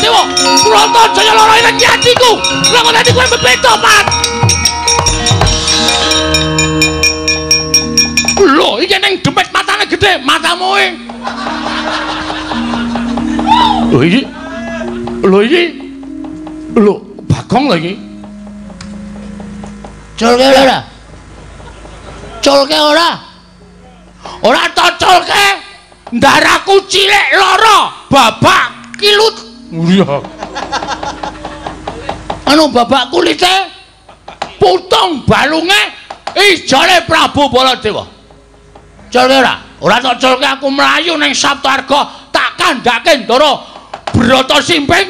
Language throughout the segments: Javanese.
Baladewa. Purata Jaya lara ing atiku. Lah kok dadi kowe bebeda, Pat. Lho, iki ning demit matane gedhe, matamu e. Lho iki. Lho iki. Lho, Bagong lho iki. Culke ora? Culke ora? Ora tocolke. Ndaraku cilik lara, babak kilut. Iya. Anu babak kulite Putung balunge ijole Prabu Baladewa. culke ora? Ora tocolke aku mlayu ning Saptarga tak kandhake Ndara Brata Simping.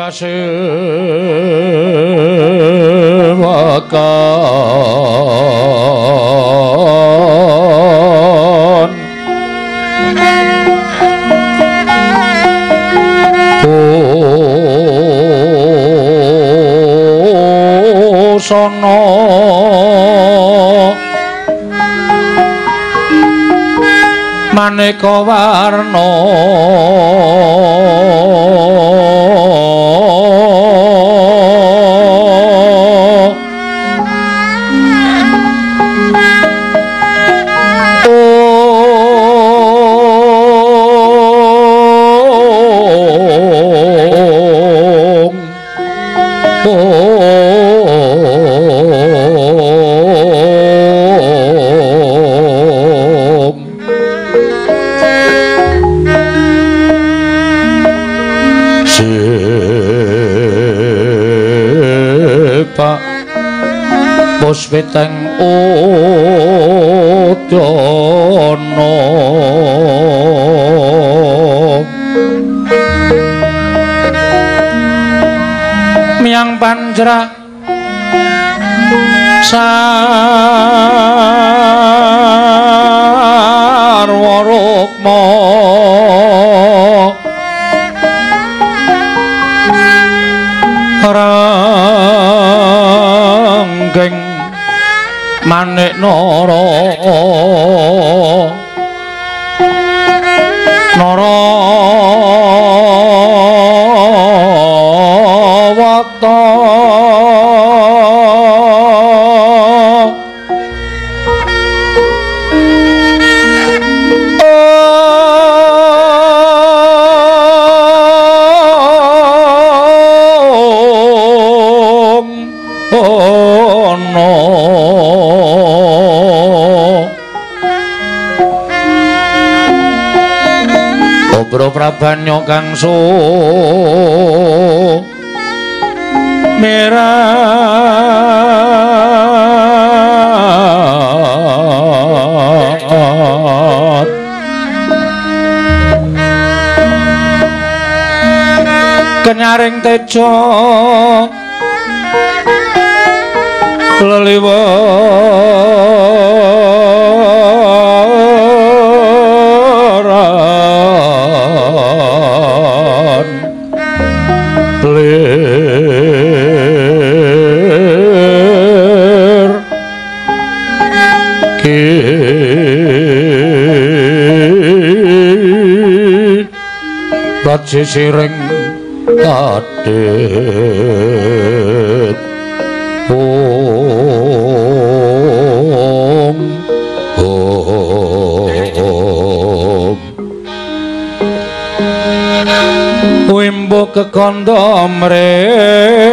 Ning pasewakan Busana maneka warna puspiteng udana. Miang panjrak sarwa manik nara nara Obro Prabanyo kang su Merat. Kenyaring tejo. Leliweran sisiring kadhet om om wimbo kekandha mrek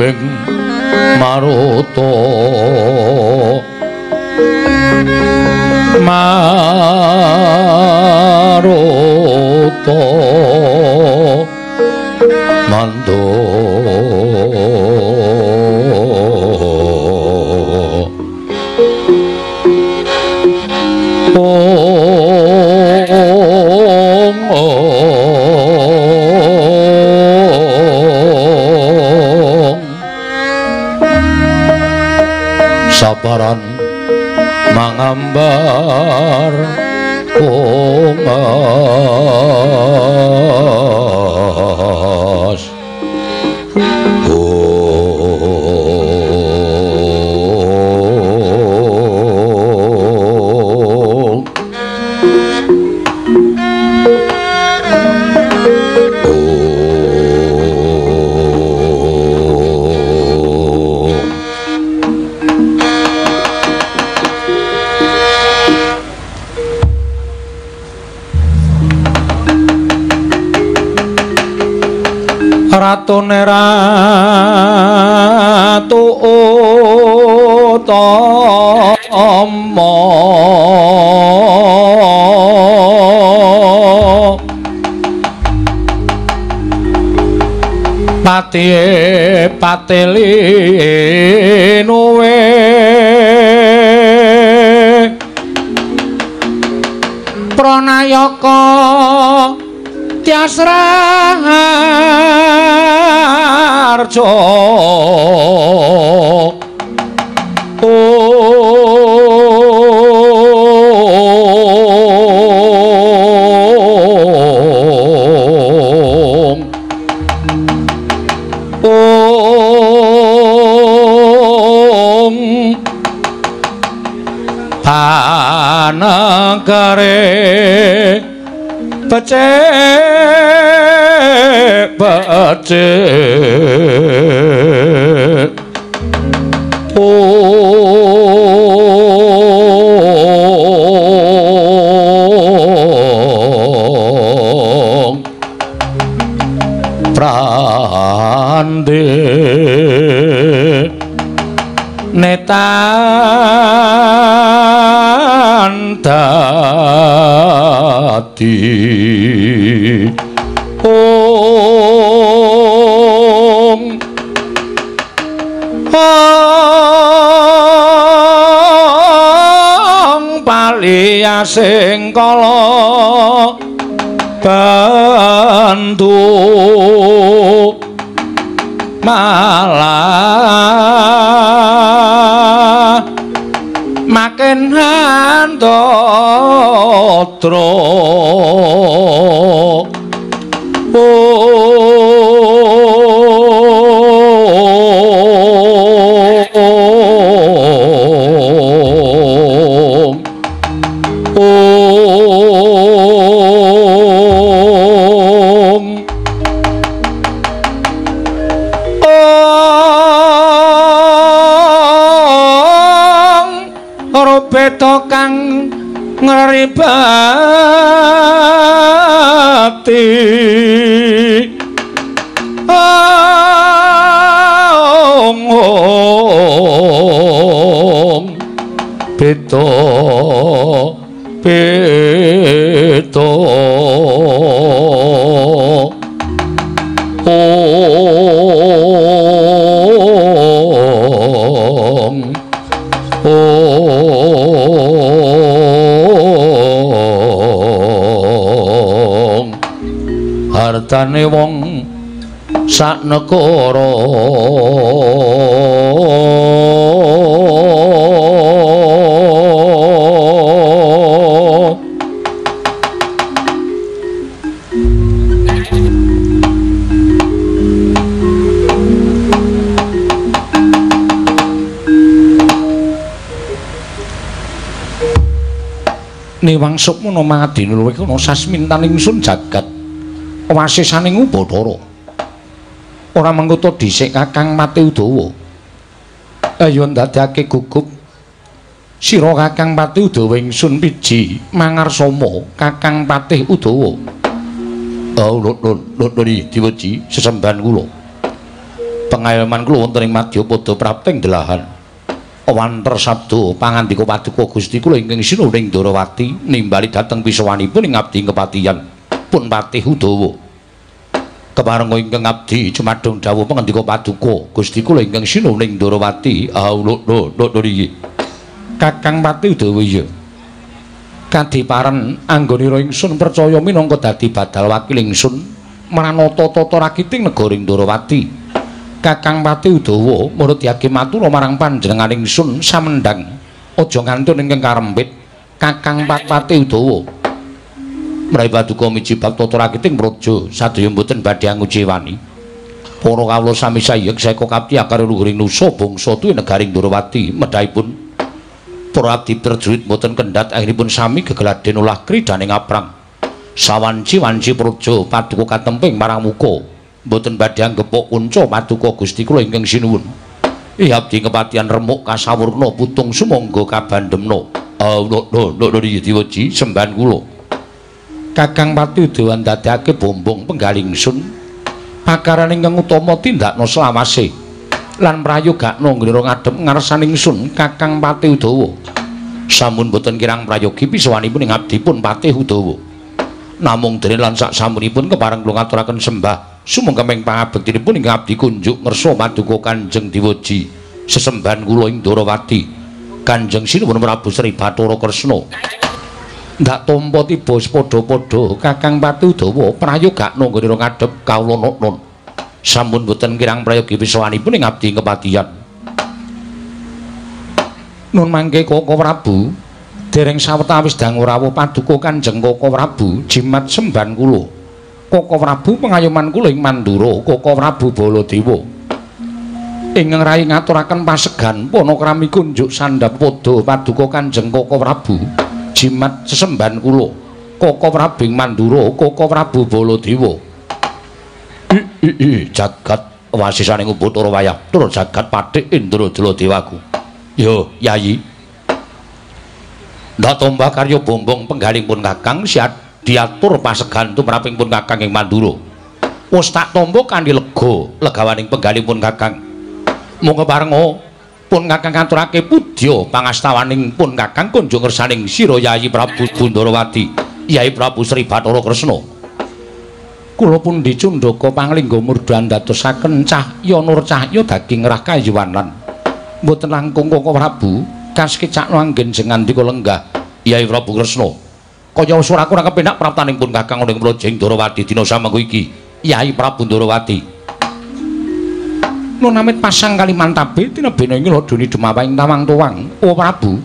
Big pati pateli Panagare becek becek Om Prande Netan dadi Om Om Paliya sing kala bantu malah Om Rupeta kang ngribati Om Om Beta Beta Hartane wong sak negara Niwang sukmana mangadina luwih kana sasmintaning sun jagat wasisaning Ubadara. Ora mengkuto dhisik Kakang Mati Udawa. Ayo ndadekake gugup sira Kakang Pati Udawa ingsun piji mangarsama Kakang Patih Udawa. Oh, lho diweji sesembahan kula. Pengayoman kula wonten ing Madyapada prapting delahan. Wanter sabda pangandika paduka Gusti kula ingkang sinuhing Darawati nimbali dhateng pisowanipun ing abdi kepatihan pun Patih Udawa. Keparenga ingkang abdi cumadung dawuh pangandika paduka Gusti kula ingkang. Ah lho lho lho iki. Kakang Patih Udawa iya. Kadiparan anggonira ingsun percaya minangka dadi badal wakil ingsun maranata tata rakiting negaring Ndorowati. Kakang Pati Udawa murid yaki matur marang panjenengan ingsun samendang aja ngantun ingkang karempit Kakang Pati Udawa. Mrai paduka miji bab tata rakiting praja sadaya mboten badhe anguciwani. Para kawula sami sayek saka kapti akar luhuring nusa bangsa tuwi negaring Ndorowati medhaipun para abdi prajurit mboten kendhat akhiripun sami gegeladen ulah kridaning aprang sawanci-wanci praja paduka katemping marang muka mboten badhe anggepok unca paduka Gusti kula ingkang sinuwun I abdi kepatihan remuk kasawurna putung sumangga kabandemna oh no no no no sembahan kula Kakang Pati Dewan dadekake bombong penggaling sun pakaran ingkang utama tindakna selawase lan prayogakna nggira ngadhep ngarsaning sun Kakang Pati Udawa sampun boten kirang prayogi pisawanipun ing abdipun Patih Udawa. Namung dene lan sak samunipun kepareng kula ngaturaken sembah sumangga meng pangabektinipun ing abdi kunjuk ngersa maduka Kanjeng Diwaji sesembahan kula ing Darawati. Kanjeng Sinuwun Prabu Sri Bathara Kresna. Ndak tampa tiba padha-padha Kakang Patih Udawa prayogakna nggira ngadhep kawula nun. Sampun boten kirang prayogi pisawanipun ing abdi kepatihan. Nun mangke Koko Prabu, dereng sawetawis dangu rawuh paduka Kanjeng Koko Prabu jimat semban kula. Koko Prabu pengayoman kula ing Mandura, Koko Prabu Baladewa. Ingkang rai ngaturaken pasegan panakrami kunjuk sandhap padha paduka Kanjeng Koko Prabu jimat sesemban kula. Koko Prabu ing Mandura, Koko Prabu Baladewa. Jagat wasisaning Ubathara wayah tur jagat pathik Indra Deladewaku. Yo, Yayi. Ndak tomba karya bombong penggaling pun Kakang siat diatur pasegan tumraping pun Kakang ing Mandura. Wis tak tomba kanthi lega legawaning penggaling pun Kakang. Monggo parenga pun Kakang ngaturake pudya pangastawaning pun Kakang kunjung ngersaning sira Yayi Prabu Bundarawati, Yayi Prabu Sri Bathara Kresna. Kula pun dicundhaka panglingga murdhan dadosaken cahya nur cahya daging rah kayuwanan. mboten langkung Koko Prabu kaskecakno anggen sing ngandika lenggah Yai Prabu Kresna kaya suraku ora kepenak praptaning pun Kakang ing Projeng Darawati dina samengko iki Yai Prabu Darawati Nun amit pasang kali mantabe tinebene ing ladoni demawaing tawang tuwang O Prabu.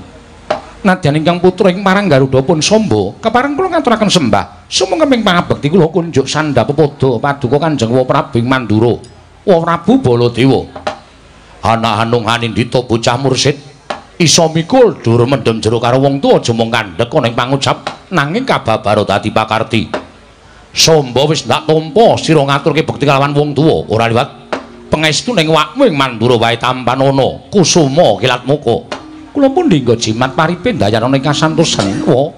Nadyan ingkang putra ing marang Garuda pun sombo. Kepareng kula ngaturaken sembah. Sumangga ping pangabekti kula kunjuk sandhap padha paduka Kanjeng Prabu ing Mandura. O Prabu Baladewa. Anak hanung hanindita bocah mursid. Iso mikul dur mendem jero karo wong tuwa aja mung kandhek ana ing pangucap nanging kababaro dadi pakarti. Sombo wis ndak tampa sira ngaturke bekti kalawan wong tuwa. Ora liwat pangestu ning wakmu ing mandura wae tampanana kusuma kilat muka. Kula pun dinggo jimat paripe ndayana ing kasantosan. Wa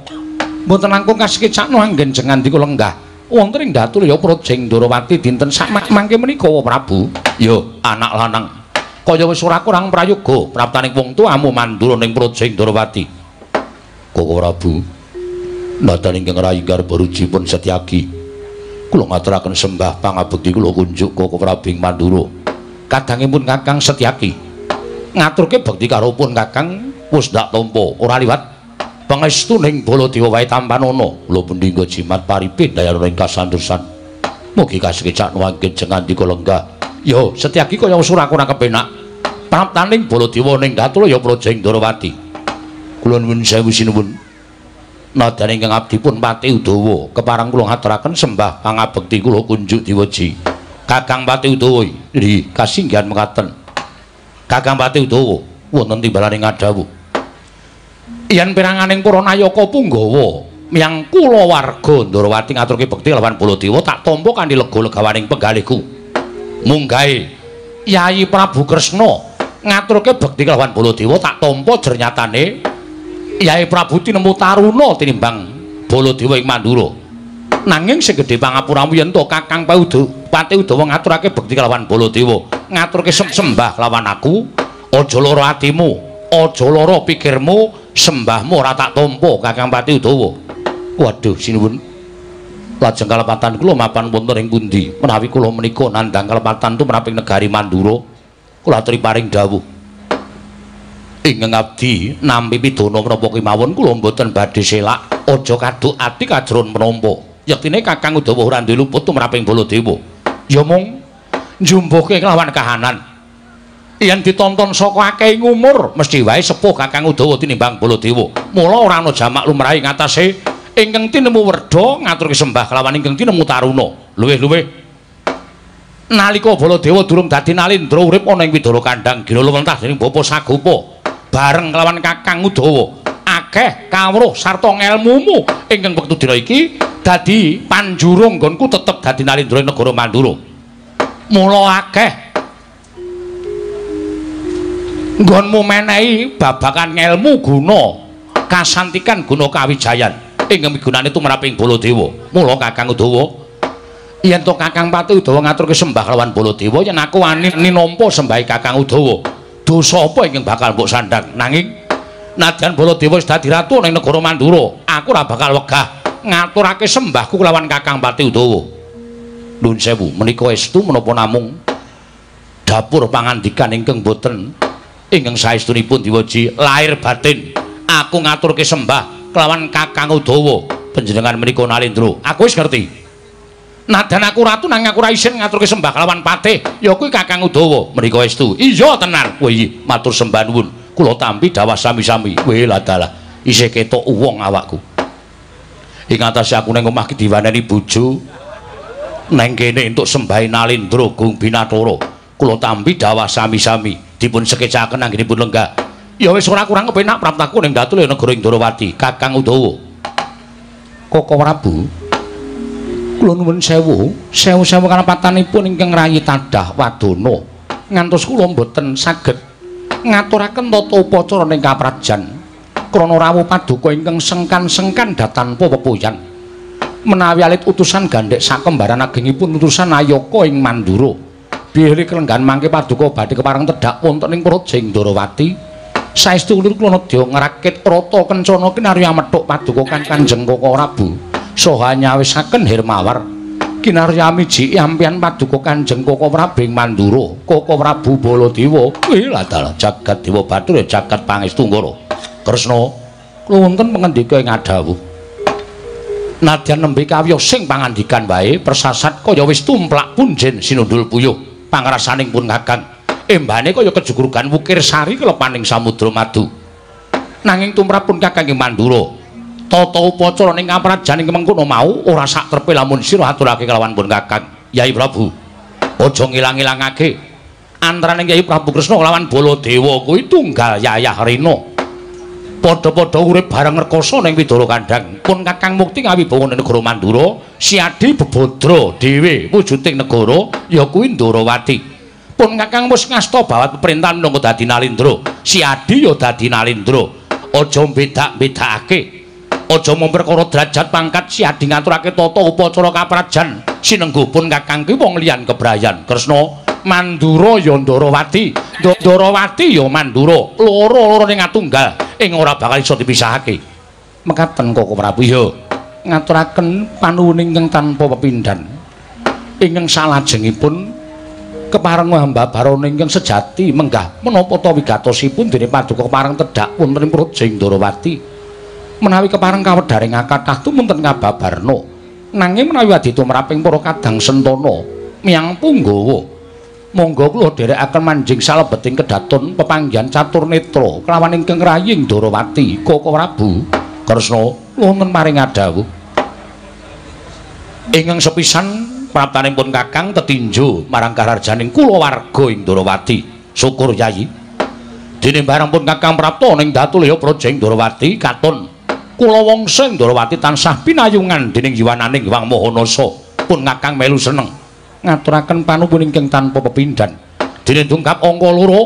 mboten langkung kasekecakno anggen jengan diku lenggah. Wonten ing datul ya projeng Ndorowati dinten sak mangke menika Prabu. Ya anak lanang. Kaya wis ora kurang prayoga praptaning wong tuamu mandura ning Projeng Darawati. Koko Prabu, nadan ingkang rayi garba Setyaki. Kula ngaturaken sembah pangabekti kula kunjuk Koko Prabu ing Mandura. Kadangipun Kakang Setyaki. Ngaturke bekti karo pun Kakang wis ndak tampa, ora liwat pangestu ning Baladewa wae tampanana. Kula pendhingga jimat paripin dayana ing kasantosan. Mugi kasekecak nuwangke jengan dika lenggah. Yo, Setyaki kaya wis ora kurang kepenak. Praptaning Baladewa ning Gatul ya Projeng Darawati. Kula nuwun sewu sinuwun. Nadyan ingkang abdi pun Pati Udawa, keparang kula ngaturaken sembah pangabekti kula kunjuk diweji. Kakang Pati Udawa, nggih kasinggihan mekaten. Kakang Pati Udawa, wonten timbalaning ngadawu. Yen piranganing para nayaka Punggawa miyang kula warga Ndarawati ngaturke bekti lawan Baladewa tak tampa kanthi lega-legawaning penggalihku. Munggahe Yayi Prabu Kresna ngaturke bekti kelawan Baladewa tak tampa jernyatane Yai Prabu tinemu taruna tinimbang Baladewa ing Mandura. Nanging sing gedhe pangapuramu yen to Kakang Paudu Pati Udawa ngaturake bekti kelawan Baladewa, ngaturke sembah lawan aku, aja lara atimu, aja lara pikirmu, sembahmu ora tak tampa Kakang Pati Udawa. Waduh sinuwun. Lajeng kalepatan kula mapan wonten ing pundi? Menawi kula menika nandhang kalepatan tumraping negari Mandura, kula aturi paring dawuh ingkang abdi nampi pidana menapa kemawon kula mboten badhe selak Aja kaduk ati kajron menapa. Yektine Kakang Udawa ora duwe luput tumraping Baladewa. Ya mung njumbuhke kelawan kahanan. Yen ditonton saka akeh umur, mesti wae sepuh Kakang Udawa tinimbang Baladewa. Mula ora ana jamak lumrahe ngatasé ingkang tinemu werda ngaturke sembah kelawan ingkang tinemu taruna. Luwih-luwih nalika Baladewa durung dadi nalindra urip ana ing Widara Kandhang gina lumentah dening Bapa Sagopa bareng kelawan Kakang Udawa akeh kawruh sarta ngelmumu. Ingkang wektu dina iki dadi panjurung nggonku tetep dadi nalindra negara Mandura. Mula akeh nggonmu menehi babakan ngelmu guna kasantikan guna kawijayan. Ingkang migunani tumraping Baladewa. Mula Kakang Udawa. Yen to Kakang Pati Udawa ngaturke sembah lawan Baladewa yen aku wani ninampa sembahe Kakang Udawa. Dosa apa ingkang bakal mbok sandhang? Nanging nadyan Baladewa wis dadi ratu ning negara Mandura aku ora bakal wegah ngaturake sembahku lawan Kakang Pati Udawa Nuwun sewu menika estu menapa namung dapur pangandikan ingkang boten ingkang saestunipun diwaji lahir batin aku ngaturke sembah kelawan Kakang Udawa panjenengan menika Nalindra aku wis ngerti Nadan aku ratu nang aku ora isin ngaturke sembah kelawan patih, ya kuwi Kakang Udawa. Mriko estu. Iya tenan. Kuwi matur sembah nuwun. Kula tampi dawas sami-sami. Weh ladalah. Isih ketok wong awakku. Ing atase aku ning omah diwaneni bojo. Neng kene entuk sembah Nalindra Gung Binathara. Kula tampi dawas sami-sami. Dipun sekecaken anggenipun lenggah. Ya wis ora kurang kepenak praptaku ning datul negara Indrawati, Kakang Udawa. Koko Prabu. kula nuwun sewu sewu-sewu karapatanipun ingkang rayi tadah wadana ngantos kula mboten saged ngaturaken tata upacara ning kaprajan. Krana rawuh paduka ingkang sengkan-sengkan datanpa pepoyan menawi alit utusan gandhek sakembaran agengipun utusan Ayaka ing Mandura. Bilih kelenggan mangke paduka badhe kepareng tedhak wonten ing Praja Indrawati saestu ulur kula nedya ngrakit rata kencana kinarya methuk paduka kan Kanjeng Koko Prabu saha nyawisaken Hermawar kinarya miji ampian paduka Kanjeng Koko Prabing Mandura. Koko Prabu Baladewa. Kuwi ladal jagat dewa batur jagat pangestu ngoro Kresna kula wonten ing adawuh nadyan nembe kawiyosing pangandikan wae persasat kaya wis tumplak punjen sinundul puyuh. Pangrasaning pun kakang embane kaya kejugurugan wukir sari kelepaning samudra madu. Nanging tumrap pun kakang ing Mandura tata upacara ning kaprajan ing mengkono mau ora sak trepe lamun sira aturake kelawan pun kakang Yai Prabu. Aja ngilang-ilangake antaraning Yai Prabu Kresna kelawan Baladewa kuwi tunggal yayah Rena padha-padha urip bareng rekoso ning Widara Kandhang pun kakang mukti ngawibawa negara Mandura. Siadi bebodra dhewe wujuding negara ya kuwi Ndarawati. Pun kakang wis ngasta bawat perintahan nunggu dadi Nalindra. Siadi ya dadi Nalindra. Aja bedak-bedakake aja memperkara derajat pangkat si adi ngaturake tata upacara kaprajan. Sinengguh pun kakang ki wong liyan kebrayan. Kresna Mandura ya Ndarawati. Ndarawati ya Mandura. Loro-loro ning atunggal ing ora bakal iso dipisahake. Mekaten kok Prabu ya ngaturaken panuwun ingkang tanpa pepindhan. Ingkang salajengipun kepareng hamba barone ingkang sejati menggah menapa ta wigatosipun dening paduka kepareng tedhak wonten ing Praja Ndarawati menawi kepareng kawedaring kathah tumunten ngababarna nanging menawi adi tumraping para kadang sentana miyang punggawa. Monggo kula dherekaken manjing salebeting kedaton pepanggihan catur netra kelawan ingkang raying Darawati Koko Prabu. Kresna wonten maring adawuh ingkang sepisan praptanipun Kakang tetinju marang kararjaning kula warga ing Darawati syukur yayi. Dene bareng pun Kakang prapta ning Datulya Projeng Darawati katon kula wangsa Ndrawati tansah pinayungan dening yuwananing Hyang Mahanasa pun ngakang melu seneng. Ngaturaken panuwun ingkang tanpa pepindhan. Dene dungkap angka loro.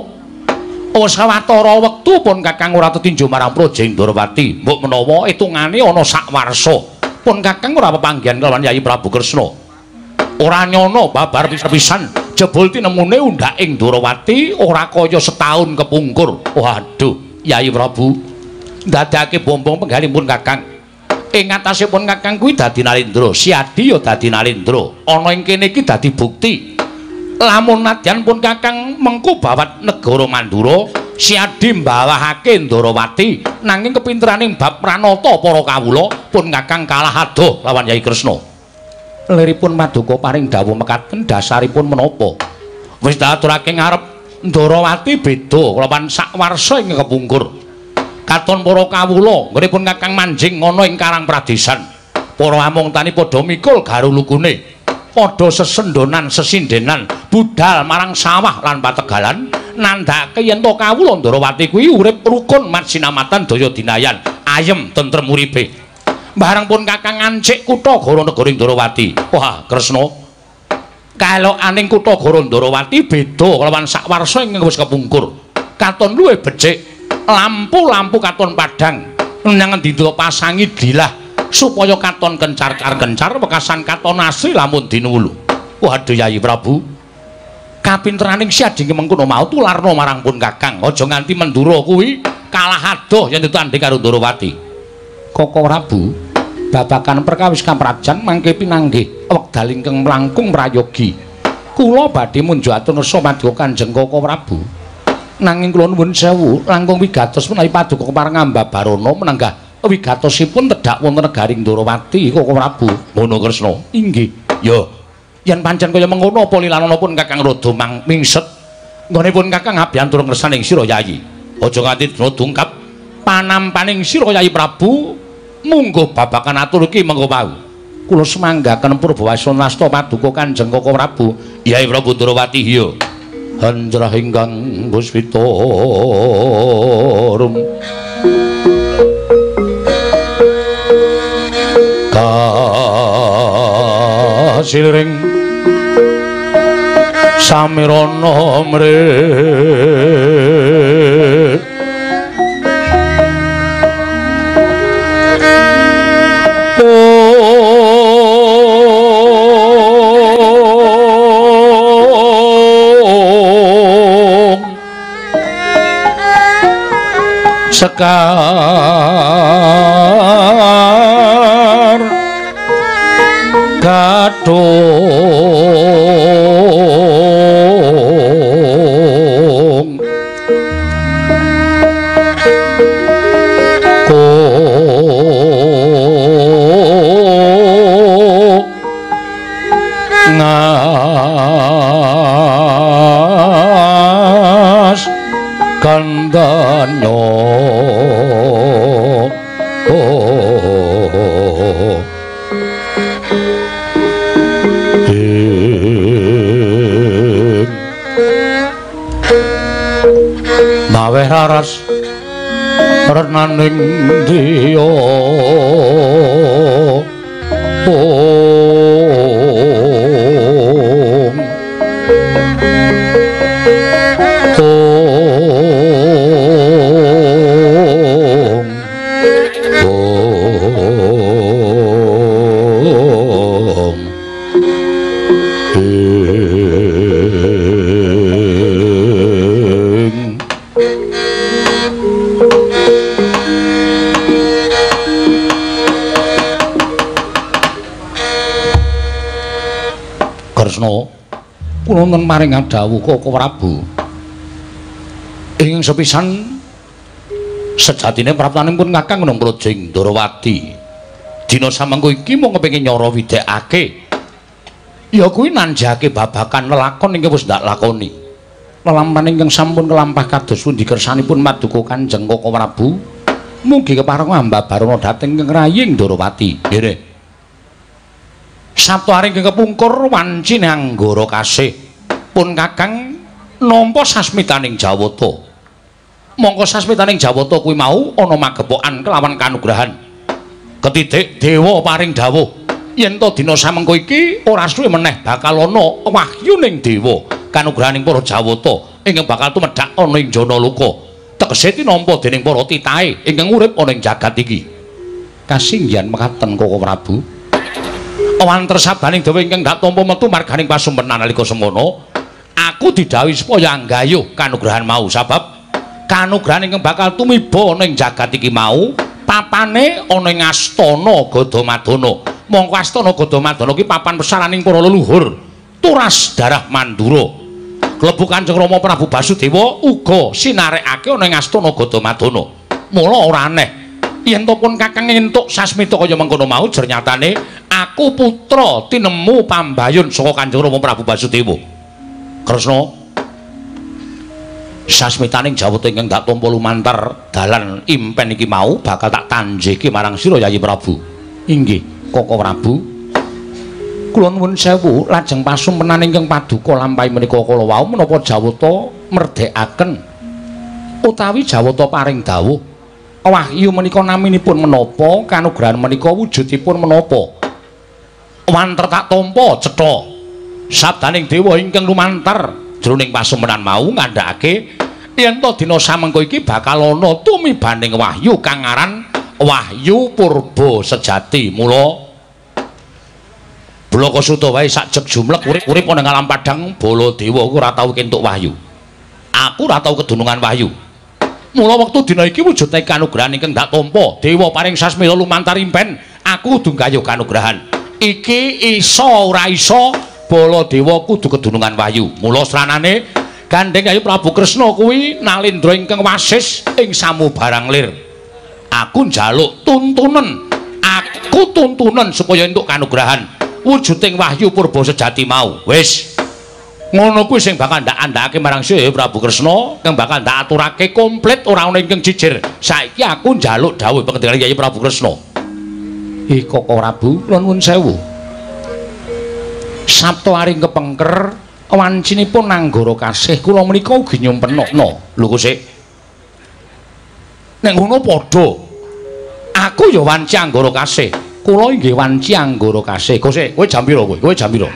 Sawetara wektu pun kakang ora tetinju marang Praja Ndrawati mbok menawa etungane ana sak warsa pun kakang ora pepanggihan kelawan Yayi Prabu Kresna. Ora nyono babar pisan jebul tinemune undhak ing Ndrawati ora kaya setahun kepungkur. Waduh Yayi Prabu ndadekake bombong penggalipun Kakang. Ing ngatasipun Kakang kuwi dadi Nalindra, Siadi ya dadi Nalindra. Ana ing kene iki dadi bukti. Lamun nadyan pun Kakang mengku bawat negara Mandura, Siadi mbawahake Ndarawati nanging kepinteraning bab pranata para kawula pun Kakang kalah adoh lawan Yai Kresna. Liripun Maduka paring dawuh mekaten dasaripun menapa? Wis diaturake ngarep Ndarawati beda lawan sakwarsa ing kepungkur. Katon para kawula ngripun Kakang Manjing ana ing Karang Pradesan. Para amung tani padha mikul garulukune. Padha sesendonan sesindenan budal marang sawah lan pategalan. nandhake yen to kawula Ndarawati kuwi urip rukun marsinamatan daya dinayan, ayem tentrem uripe. Bareng pun Kakang ngancik kutha Goronegoro Ndarawati. Wah, Kresna. Kalokaning kutha Goronegoro beda kelawan sakwarsa ing wis kepungkur. Katon luwih becik, lampu-lampu katon padhang. Nang endi pasangi dilah supaya katon kencar-kencar wekasan katon asli lamun dinuwulu. Waduh Yayi Prabu. kapinteraning siadinge mengkono mau tularno marang pun Kakang. Aja nganti mendura kuwi kalah adoh yen ditanding karo Ndarawati. Koko Prabu, babakan perkawis kamrajan mangke pinanggih wekdal ingkang mlangkung prayogi. Kula badhe munjo atur nasa Maduka Kanjeng Koko Prabu. Nanging kula nuwun sewu, langkung wigatos menawi Paduka kepareng ambabarana menenggah wigatosipun tedhak wonten negaring Ndarawati Koko Prabu. Ngono Kresna. Inggih. Ya. yen pancen kaya mengono apa lilanana pun Kakang Rada mang mingset nggonipun Kakang abyantur ngersaning sira Yayi aja nganti dungkap panampaning sira Yayi Prabu munggo babakan atur iki mengko wau kula semanggaken Purbawasana Nasta Paduka Kanjeng Koko Prabu Yayi Prabu Durawati iya hanjrah ingkang puspita rum kasiring samirana mrit sekar gaduh raras renaning dia wonten maring dawuh Koko Prabu. Ing sepisan sejatine praptaning pun Kakang Gunung Projing Ndarawati. Dina samengko iki mung kepengin nyara widekake. Ya kuwi nanjake babakan lelakon ingkang wis ndak lakoni. Lelampahan ingkang sampun kelampah kados pundi kersanipun Maduka Kanjeng Koko Prabu. Mugi kepareng ambabarana dhateng ngraying Ndarawati. Nggih. Sabtu aring kepungkur wancine anggara kasih. Pun kakang nampa sasmitaning Jawata. Mongko sasmitaning Jawata kuwi mau ana magepokan kelawan kanugrahan. Ketitik dewa paring dawuh yen to dina samengko iki ora suwe meneh bakal ana wahyu ning dewa kanugrahaning para Jawata ingkang bakal tumedhak ana ing jana luka. Tegese tinampa dening para titahe ingkang urip ana ing jagat iki. Kasinggihan mekaten Koko Prabu. Awan tersabaning dewa ingkang dak tampa metu marganing pasumpenan nalika semono. Aku didhawuhi supaya anggayuh kanugrahan mau. Sebab kanugrahan ingkang bakal tumiba ning jagat iki mau papane ana ing astana Gadamadana. Mongko astana Gadamadana ki papan pesaraning para leluhur. Turas darah Mandura. Klebu Kanjeng Rama Prabu Basudewa uga sinarekake ana ing Astana Gadamadana. Mula ora aneh. Yen to pun Kakang entuk sasmita kaya mengkono mau jernyatane aku putra tinemu pambayun saka Kanjeng Rama Prabu Basudewa. Kresna sasmitaning jawata ingkang dak tampa lumantar dalan impen iki mau bakal tak tanjeki marang sira Yayi Prabu. Inggih, Koko Prabu. Kula nuwun sewu, lajeng pasumpenan ingkang paduka lampahi menika kala wau menapa jawata merdekaken utawi jawata paring dawuh. Wahyu menika naminipun menapa, kanugrahan menika wujudipun menapa? Wanter tak tampa cetha. Sabdaning dewa ingkang lumantar jroning pasumpenan mau ngandhakake yen to dina samengko iki bakal ana tumibaning wahyu kang aran Wahyu Purba sejati. Mula Bloko suta wae sak jek jumlek urip-urip ana ngalam padang Baladewa ku ora tau kentuk wahyu. Aku ora tau kedunungan wahyu. Mula wektu dina iki wujude kanugrahan ingkang dak tampa, dewa paring sasmita lumantar impen, aku kudu gayuh kanugrahan. Iki iso ora iso Baladewa kudu kedunungan wahyu. Mula sranane gandeng ayu Prabu Kresna kuwi nalindra ingkang wasis ing samubarang lir. Aku njaluk tuntunan, aku tuntunan supaya entuk kanugrahan. wujuding wahyu purba sejati mau. Wis. Ngono kuwi sing bakal ndak andhake marang Sih Prabu Kresna, kang bakal ndak aturake komplit ora ana ingkang jijir. Saiki aku njaluk dawuh pengendikane Kyai Prabu Kresna. Koko Prabu, kula nuwun sewu. Sabtu aring kepengker wancinipun nanggara kasih kula menika ugi nyumpenokno. Lho kok sik. Nek ngono padha. Aku ya wanci anggara kasih. kula inggih wanci anggara kasih. Kose, kowe jam pira kowe? Jam pira?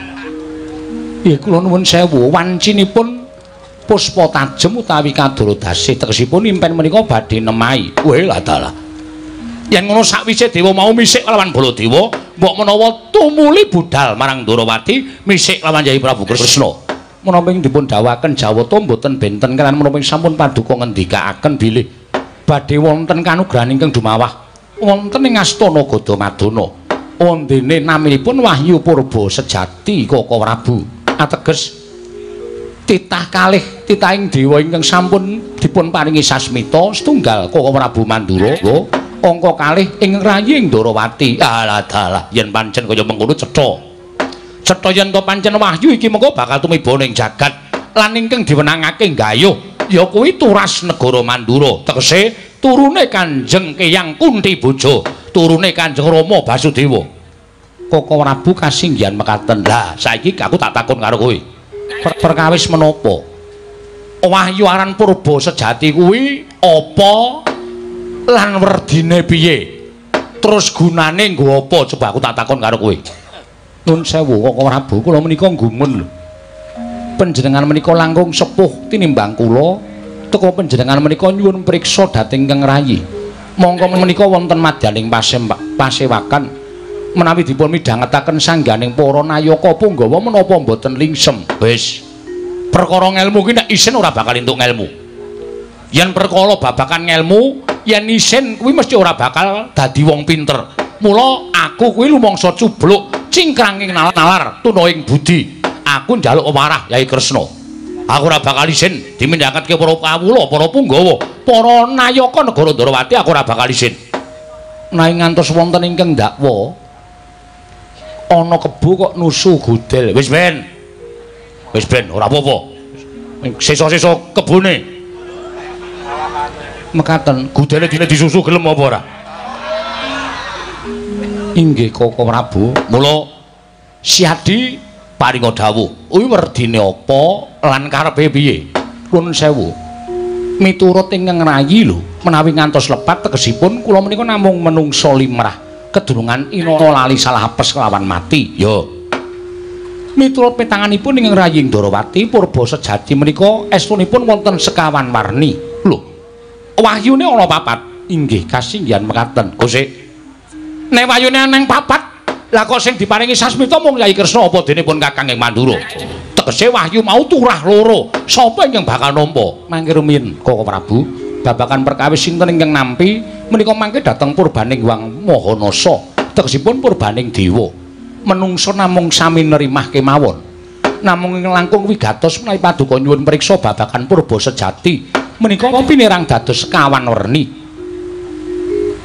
Nggih, kula nuwun sewu, wancinipun puspa tajem utawi kadoro dasih tegesipun impen menika badhe nemahi. Weh lah dalah. Yen ngono sakwise dewa mau misik lawan Baladewa, mbok menawa tumuli budal marang Ndrawati misik lawan Yai Prabu Kresna. Menapa ing dipun dawuhaken Jawata mboten benten kan menapa sampun paduka ngendikaaken bilih badhe wonten kanugrahan ingkang dumawah wonten ing astana Gadamadana. Ondene naminipun Wahyu Purba sejati Koko Prabu. Ateges titah kalih titahing dewa ingkang sampun dipun paringi sasmita setunggal Koko Prabu Mandura. Angka kalih ing raying Ndarawati. Alah dalah yen pancen kaya mengkono cetha. Cetha yen to pancen wahyu iki mengko bakal tumiba ning jagat lan ingkang diwenangake gayuh ya kuwi turas negara Mandura. Tegese turune Kanjeng Keyang Kunti Bojo, turune Kanjeng Rama Basudewa. Koko Prabu kasinggihan mekaten. Lah, saiki aku tak takon karo kowe. Per perkawis menapa? Wahyu aran purba sejati kuwi apa lan werdine piye? Terus gunane nggo apa? Coba aku tak takon karo kowe. Nun sewu Koko Prabu, kula menika gumun lho. Panjenengan menika langkung sepuh tinimbang kula. teka panjenengan menika nyuwun priksa dhateng Kang Rayi. Monggo menika wonten madyaning pasewakan menawi dipun midhangetaken sangganing para nayaka punggawa menapa mboten lingsem. Wis. Perkara ngelmu ki nek isin ora bakal entuk ngelmu. Yen perkara babakan ngelmu, yen isin kuwi mesti ora bakal dadi wong pinter. Mula aku kuwi lumangsa cubluk cingkranging nalar-nalar tuna ing budi. Aku njaluk marah Yai Kresna. aku ora bakal isin dimindhakake para kawula, para punggawa, para nayaka negara Ndrawati aku ora bakal isin. Nanging ngantos wonten ingkang dakwa ana kebo kok nusu gudel. Wis ben. Wis ben, ora apa-apa. Sesa-sesa kebone. Mekaten, gudele dile disusu gelem apa ora? Inggih Koko Prabu. Mula Siadi paringa dawuh. Kuwi werdine apa lan karepe piye? Nuwun sewu. Miturut ingkang rayi lho, menawi ngantos lepat tegesipun kula menika namung menungso limrah. Kedurungan inara lali salah apes kelawan mati. Yo. Miturut petanganipun ingkang rayi Ndarawati purba sejati menika estunipun wonten sekawan warni. Lho. Wahyune ana papat. Inggih kasinggihan mekaten. Gusik. Nek wahyune ana papat, Lah kok sing diparingi sasmita mung Yai Kresna apa dene pun Kakang ing Mandura. Tegese wahyu mau turah loro. Sapa ingkang bakal nampa? Mangke rumiyin Koko Prabu. Babakan perkawis sinten ingkang nampi menika mangke dhateng purbaning Wang Mahanasa. Tegesipun purbaning dewa. Menungso namung sami nerimah kemawon. namung langkung wigatos menawi paduka nyuwun priksa babagan purba sejati menika pinirang dados sekawan werni?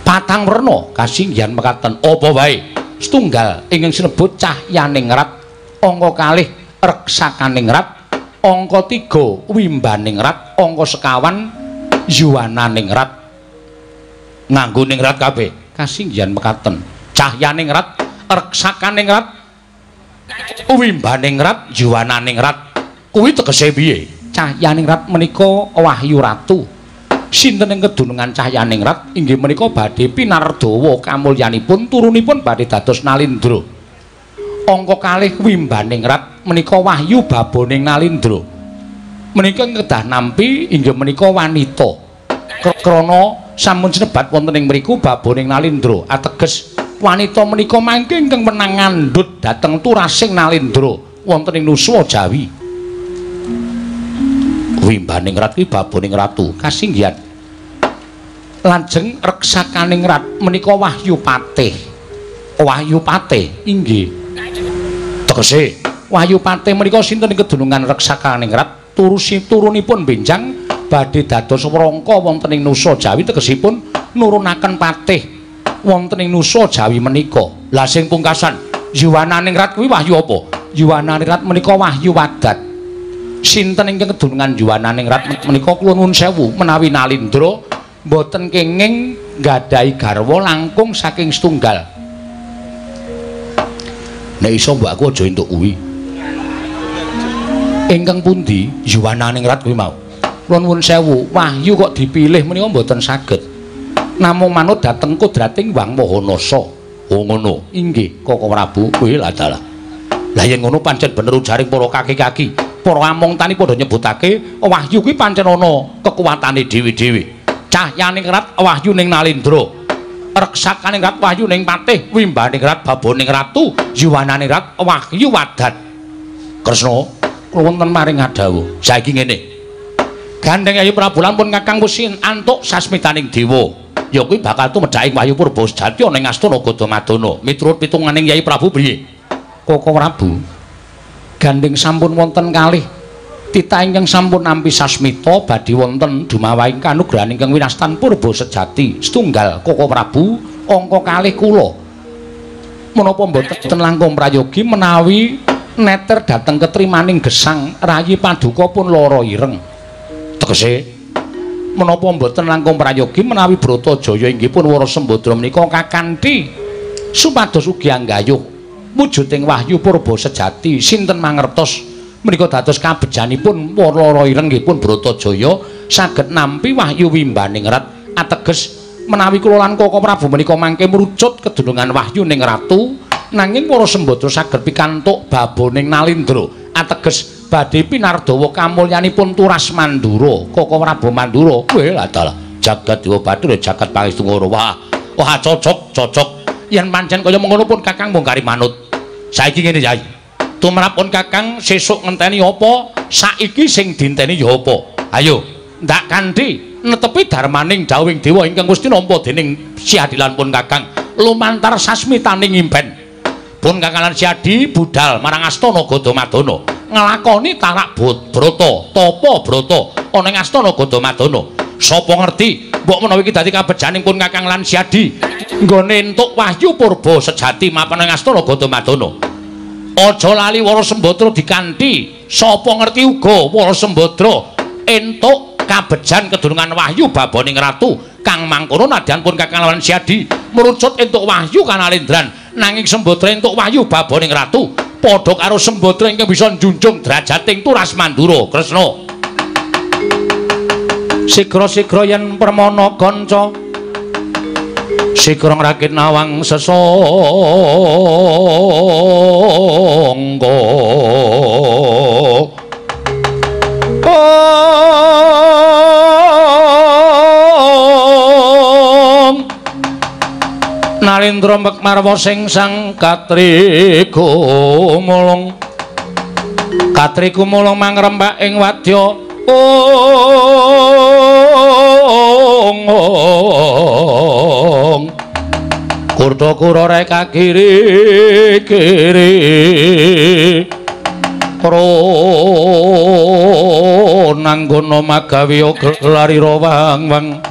Patang werna kasinggihan mekaten apa wae? Setunggal ingkang sinebut cahyaning rat angka kalih reksakaning rat angka 3 wimbaning rat angka sekawan yuwananing rat. Nganggo ning rat kabeh kasinggihan mekaten. Cahyaning rat reksakaning rat wimbaning rat yuwananing rat. Kuwi tegese piye cahyaning rat menika wahyu ratu. Sinten ing kedunungan cahyaning rat inggih menika badhe pinardawa kamulyanipun turunipun badhe dados nalindra. Angka kalih wimbaning rat menika wahyu baboning nalindra. Menika kedah nampi inggih menika wanita. Krana sampun sebat wonten ing mriku baboning nalindra. Ateges wanita menika mangke ingkang menang ngandhut dhateng turasing nalindra. Wonten ing nuswa jawi wimbaning rat kuwi baboning ratu kasinggihan lajeng reksakaning rat menika wahyu patih wahyu patih inggih tegese wahyu patih menika sinten kedunungan reksakaning rat turusi turunipun benjang badhe dados wrangka wonten ing Nusa Jawi tegesipun nurunaken patih wonten ing Nusa Jawi menika. Lah sing pungkasan, yuwananing rat kuwi wahyu apa? Yuwananing rat menika wahyu wadat. Sinten ingkang kedunungan yuwananing rat menika kula nuwun sewu menawi nalindra mboten kenging nggadahi garwa langkung saking setunggal. Nek iso mbok aku aja entuk kuwi. Ingkang pundi? Yuwananing rat kuwi mau? nuwun sewu wahyu kok dipilih menika mboten saged. Namung manut dhateng kodrating Wang Mahanasa oh ngono. Inggih Koko Prabu. Kuwi lha dalah. Lah yen ngono pancen bener ujaring para kaki-kaki para among tani padha nyebutake wahyu kuwi pancen ana kekuatane dewi-dewi cahyaning rat wahyu ning nalindra reksakaning rat wahyu ning patih wimbaning rat baboning ratu yuwananing rat wahyu wadat kresna kula wonten maring adawuh saiki ngene Gandeng Yayi Prabu lampun Kakang Wusin antuk sasmitaning dewa. Ya kuwi bakal tumedhake Wahyu Purba Sejati ning Astana Gadamadana. Miturut pitunganing Yayi Prabu piye? Koko Prabu. Gandeng sampun wonten kalih tita ingkang sampun nampi sasmita badhe wonten dumawahing kanugrahan ingkang winastan Purba Sejati. Setunggal Koko Prabu angka kalih kula. Menapa mboten langkung prayogi menawi neter dhateng ketrimaning gesang rayi paduka pun lara ireng. tegese menapa mboten langkung prayogi menawi Bratajaya inggih pun Wara Sembadra menika kakanthi supados ugi anggayuh wujuding wahyu purba sejati sinten mangertos menika dados kabejanipun para ireng nggih pun Bratajaya saged nampi wahyu wimbaning rat ateges menawi kula lan Koko Prabu menika mangke merucut kedunungan wahyu ning ratu nanging para Sembadra saged pikantuk baboning nalindra ateges badhe pinardawa kamulyanipun Turas Mandura, Koko Prabu Mandura. Kuwi lha jagat Dewa Bathara jagat pangestu ngono. Wah, wah cocok, cocok. Yen pancen kaya mengono pun Kakang mung manut. Saiki ngene Yai. Tumrapun Kakang sesuk ngenteni apa? Saiki sing dinteni ya apa? Ayo, ndak kanthi netepi darmaning dawing dewa ingkang Gusti nampa dening siadilan pun Kakang lumantar sasmitaning impen. Pun Kakang Siadi budal marang Astana Gadamadana. nglakoni tarak brata tapa brata ana ing astana Gadamadana sapa ngerti? Mbok menawa iki dadi kabejaning pun Kakang Lan Siadi. Nggone entuk wahyu purba sejati mapan ing astana Gadamadana aja lali Wara Sembadra dikanthi. Sapa ngerti uga Wara Sembadra entuk kabejan kedurungan wahyu baboning ratu kang mangkono nadyan pun Kakang Lan Siadi. Merucut entuk wahyu kanalendran nanging Sembadra entuk wahyu baboning ratu padha karo Sembadra ingkang bisa njunjung derajating Turas Mandura Kresna. Sigra-sigra yen permana kanca. Sigra ngrakit nawang sesangga Nalindra Mekmarwa sing sang Katri Gumulung Katri Gumulung mangrembak ing wadya ong ong Kurta kurore kakiri kiri Ro nanggono magawe gelari rawang wang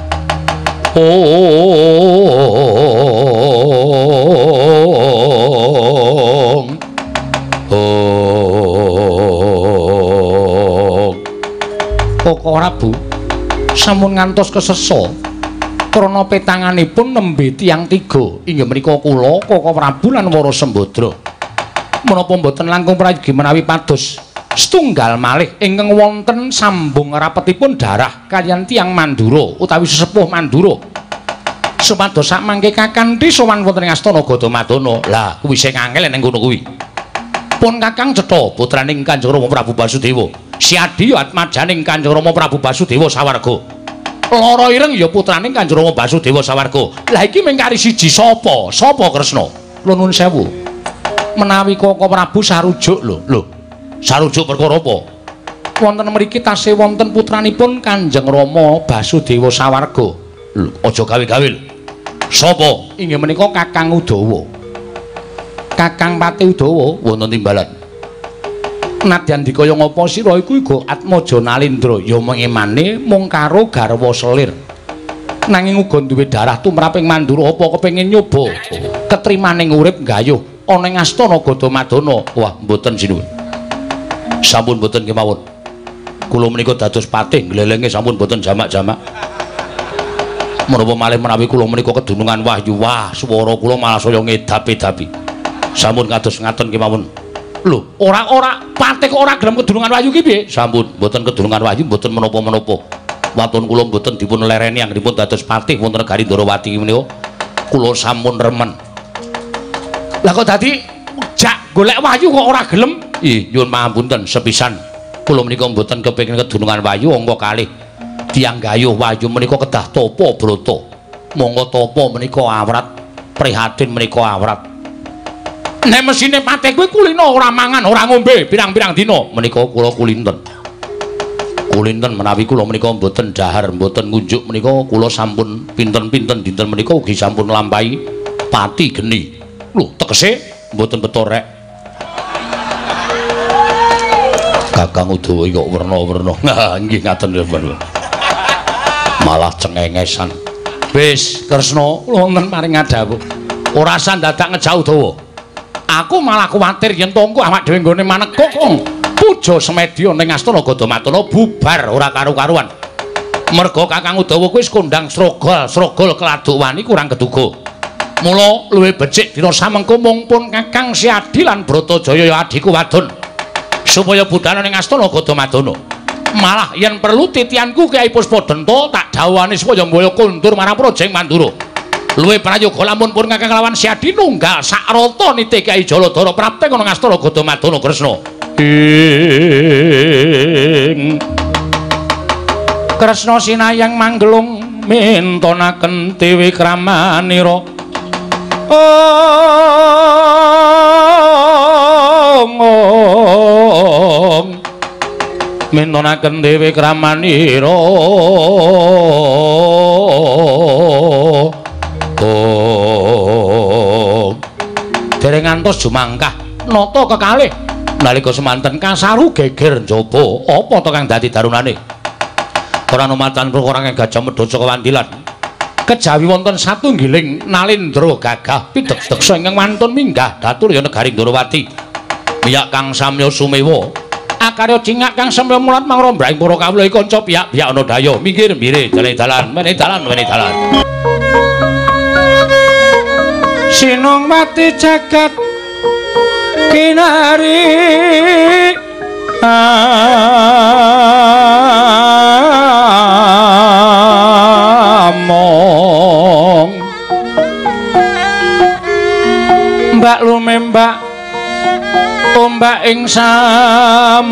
Ong Kok ora Bu sampun ngantos kesesa krana petanganipun nembe tiyang tiga. Inggih menika kula Koko Prabu lan Wara Sembadra menapa mboten langkung prayogi menawi pados setunggal malih ingkang wonten sambung rapetipun darah kalian tiang Mandura utawi sesepuh Mandura. Supados sak mangke kakanthi sowan wonten ing Astana Gadamadana. Lah kuwi sing angel ning ngono kuwi? Pun Kakang Cetha putraning Kanjeng Prabu Basudewa Siadi atmajaning Kanjeng Rama Prabu Basudewa sawarga. Lara ireng ya putraning Kanjeng Rama Basudewa sawarga. Lah iki mengkari siji sapa? Sapa Kresna? Nuwun sewu. Menawi Koko Prabu sarujuk lho. Lho sarujuk perkara apa? Wonten mriki tasih wonten putranipun Kanjeng Rama Basudewa sawarga. Lho aja gawe-gawe sapa? Inggih menika Kakang Udawa. Kakang Pati Udawa wonten timbalan Nadyan dikaya ngapa sira iku iku? Atmaja Nalindra. Ya mengemane mung karo garwa selir. Nanging uga duwe darah tumraping Mandura apa kepengin nyoba? Ketrimaning urip gayuh ana ing Astana Gadamadana wah mboten sinuwun. Sampun mboten kemawon. Kula menika dados patih glelenge sampun mboten jamak-jamak. Menapa malih menawi kula menika kedunungan wahyu? Wah swara kula malah saya ngedapi-dapi sampun kados ngaten kemawon lho ora-ora patih kok ora gelem kedunungan wahyu ki piye? Sampun mboten kedunungan wahyu mboten menapa-menapa. Watun kula mboten dipun lereni anggenipun dados patih wonten negari Ndarawati menika. Kula sampun remen. Lah kok dadi jak golek wahyu kok ora gelem? Ih nyuwun pangapunten sepisan. Kula menika mboten kepengin kedunungan wahyu angka kalih tiang gayuh wahyu menika kedah topo broto monggo topo menika awrat prihatin menika awrat nek mesine patih kuwi kulina ora mangan ora ngombe pirang-pirang dina. Menika kula kulinten. Kulinten menawi kula menika mboten dahar mboten ngunjuk menika kula sampun pinten-pinten dinten menika ugi sampun lampahi pati geni. Lho tegese mboten betorek Kakang Udawa kok werna-werna. Nggih ngaten lho malah cengengesan. Wis Kresna wonten maring ngadhawuh ora san dadak ngejauh dawa aku malah kuwatir yen tongko awak dhewe nggone maneka kong puja semedya ning Astana Gadamatana bubar ora karu-karuan. Merga Kakang Udawa kuwi kondang srogol srogol keladuk wani kurang keduga. Mula luwih becik dina samengko mung pun Kakang Siadi lan Bratajaya ya adiku wadon. Supaya budhal ning Astana Gadamadana malah yen perlu titianku Kyai Puspadenta tak dawani supaya mbaya kondur marang Projeng Mandura luwe prayoga lamun pun kakang lawan Siadi nunggal sak rata nite Kyai Jaladara prapteng ana ngastana Gadamadana Kresna. Ing Kresna sinayang manggelung mintonaken dewe kramanira. Ong mintonaken dewe kramanira. Dereng ngantos jumangkah. Nata kekalih. Nalika semanten kasaru geger njaba apa to kang dadi darunane? Ora numatan perkara kang gajah medhot saka wandilan. Kejawi wonten satunggiling nalindra gagah pidhek-deksa ingkang mantun minggah datur ya negari Ndarawati miyak kang samya sumewa. Akarya cingak kang samya mulat mangrombrahing para kawula kanca piyak-piyak ana daya minggir mire jane dalan mene dalan mene dalan sinung mati jagat kinari. Among. Mbak lumembak ombak ing samudra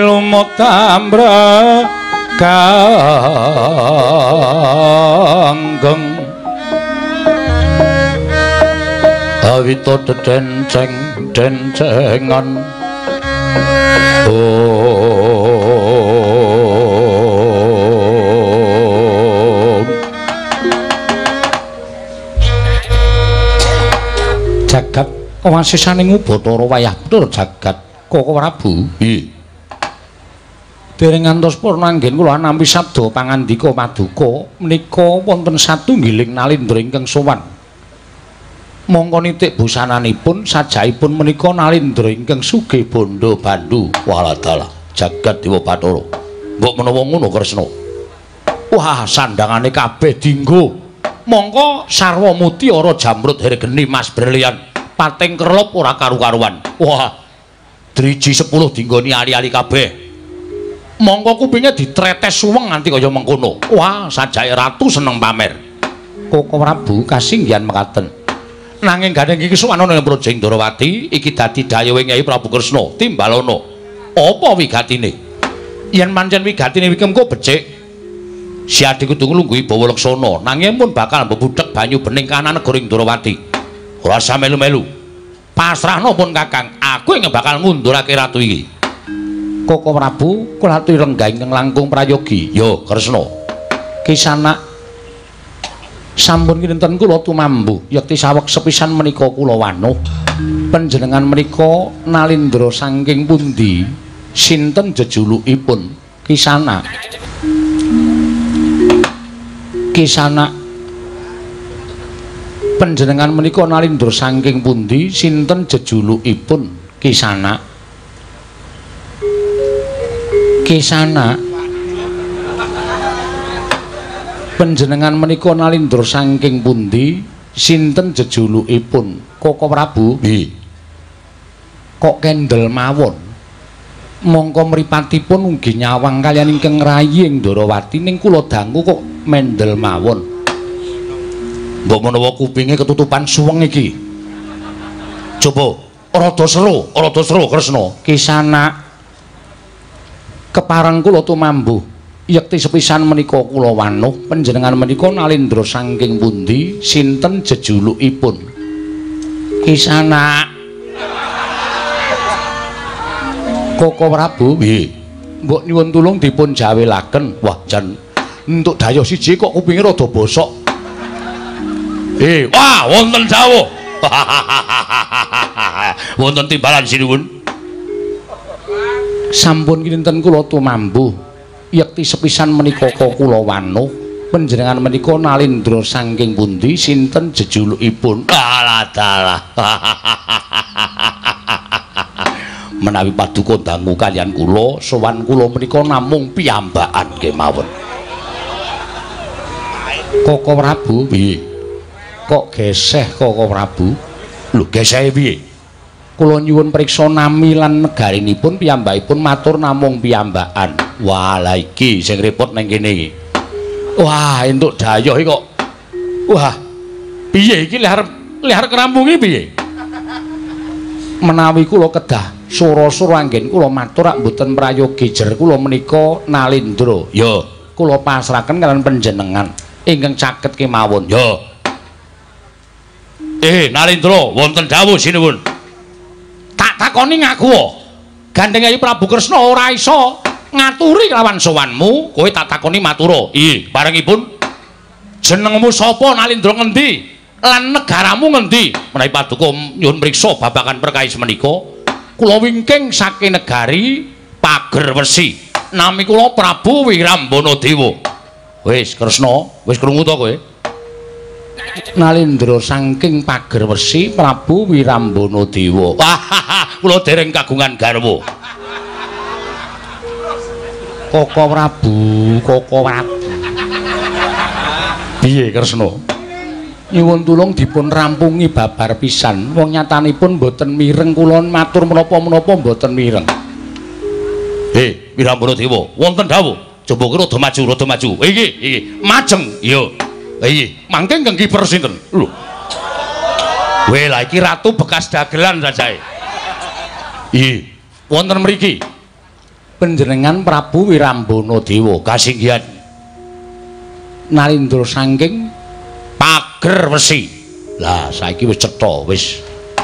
lumut tambra ganggeng awita denceng dencengan. Om Jagat wasisaning Ubatara wayah bener jagat Koko Prabu. Iya. Dereng ngantos purna anggen kula nampi sabda pangandika paduka menika wonten satunggiling nalindra ingkang sowan. Mongko nitik busananipun sajaipun menika nalindra ingkang sugih bondo bandu Waladala jagat Dewa Bathara. Mbok menawa ngono Kresna. Wah, sandangane kabeh dinggo. Mongko sarwa mutiara jamrut hergeni Mas Brilian. Pating kerlop ora karu-karuan. Wah. Driji 10 dinggoni ali-ali kabeh. Mongko kupinge ditretes suweng nganti kaya mengkono. Wah, sajake ratu seneng pamer. Koko Prabu kasinggihan mekaten. Nanging gandeng iki suwana ning Projeng Darawati iki dadi dayuhe Nyai Prabu Kresna Timbalana. Apa wigatine? Yen pancen wigatine iki becik, si adik kudu nglungguhi bawa leksana, nanging pun bakal mbebudhek banyu bening kanan negoring Darawati. Ora usah melu-melu. Pasrahno pun Kakang, aku yang bakal ngundurake ratu iki. Koko Prabu kula aturi renggah ingkang langkung prayogi. Yo Kresna. Kisana sampun kinten kula tumambu yekti saweg sepisan menika kula wanuh. Panjenengan menika nalindra saking pundi? Sinten jejulukipun? Kisana. Kisana Panjenengan menika nalindra saking pundi? Sinten jejulukipun? Kisana. Kisana Panjenengan menika nalindra saking pundi sinten jejulukipun Koko Prabu Nggih. kok kendel mawon mongko mripatipun ugi nyawang kaliyan ingkang rayi ing Darawati ning kula dangu kok mendel mawon Mbok menawa kupinge ketutupan suweng iki. Coba rada seru, rada seru Kresna. kisana kepareng kula tumambu. Yekti sepisan menika kula wanuh. Panjenengan menika nalindra saking pundi? Sinten jejulukipun? Kisana Koko Prabu? Nggih. mbok nyuwun tulung dipun jawelaken Wah, jan entuk daya siji kok kupinge rada bosok. Eh, wah, wonten dawuh. wonten timbalan sinuwun. Sampun kinten kula tumambu yekti sepisan menika kula wanuh panjenengan menika nalindra saking pundi sinten jejulukipun Alah dalah. menawi paduka dangu kalian kula sowan kula menika namung piyambakan kemawon Koko Prabu Piye? kok geseh Koko Prabu Lho, gesehe piye? Kula nyuwun priksa nami lan negarinipun piyambakipun matur namung piyambakan. Wah, la iki sing repot nang kene iki. wah entuk dayoh kok. Wah piye iki? Lehar lehar kerampungi piye? Menawi kula kedah sura-sura anggen kula matur rak mboten prayogi jer kula menika nalindra. Yo, kula pasrahaken kalian panjenengan. Ingkang caket kemawon. Yo. Eh, Narendra, wonten dawuh sinuwun. Tak takoni ngaku gandeng Ayu Prabu Kresna ora iso ngaturi lawan sowanmu. Kowe tak takoni matura Iya, barengipun jenengmu sapa nalindra ngendi? Lan negaramu ngendi? Menawi paduka nyuwun mriksa babagan perkais menika kula wingking saking negari Pager Wesi. Nami kula Prabu Wirambana Dewa. Wis Kresna wis krungu to kowe? Nalindra saking Pager Wesi Prabu Wirambana Dewa kula dereng kagungan garwa. Koko Prabu Koko Prabu Piye Kresna nyuwun tulung dipun rampungi babar pisan wong nyatanipun boten mireng kula matur menapa-menapa boten mireng Eh, Wirambana Dewa, wonten dawuh. Coba kira rada maju, rada maju. Iki, iki, majeng. Iya. Iki, mangke kengki persinten lho Weh lah iki ratu bekas dagelan sajae. Iya wonten mriki panjenengan Prabu Wirambana Dewa Kasinggihan nalindra saking pager wesi. lah saiki wis cetha wis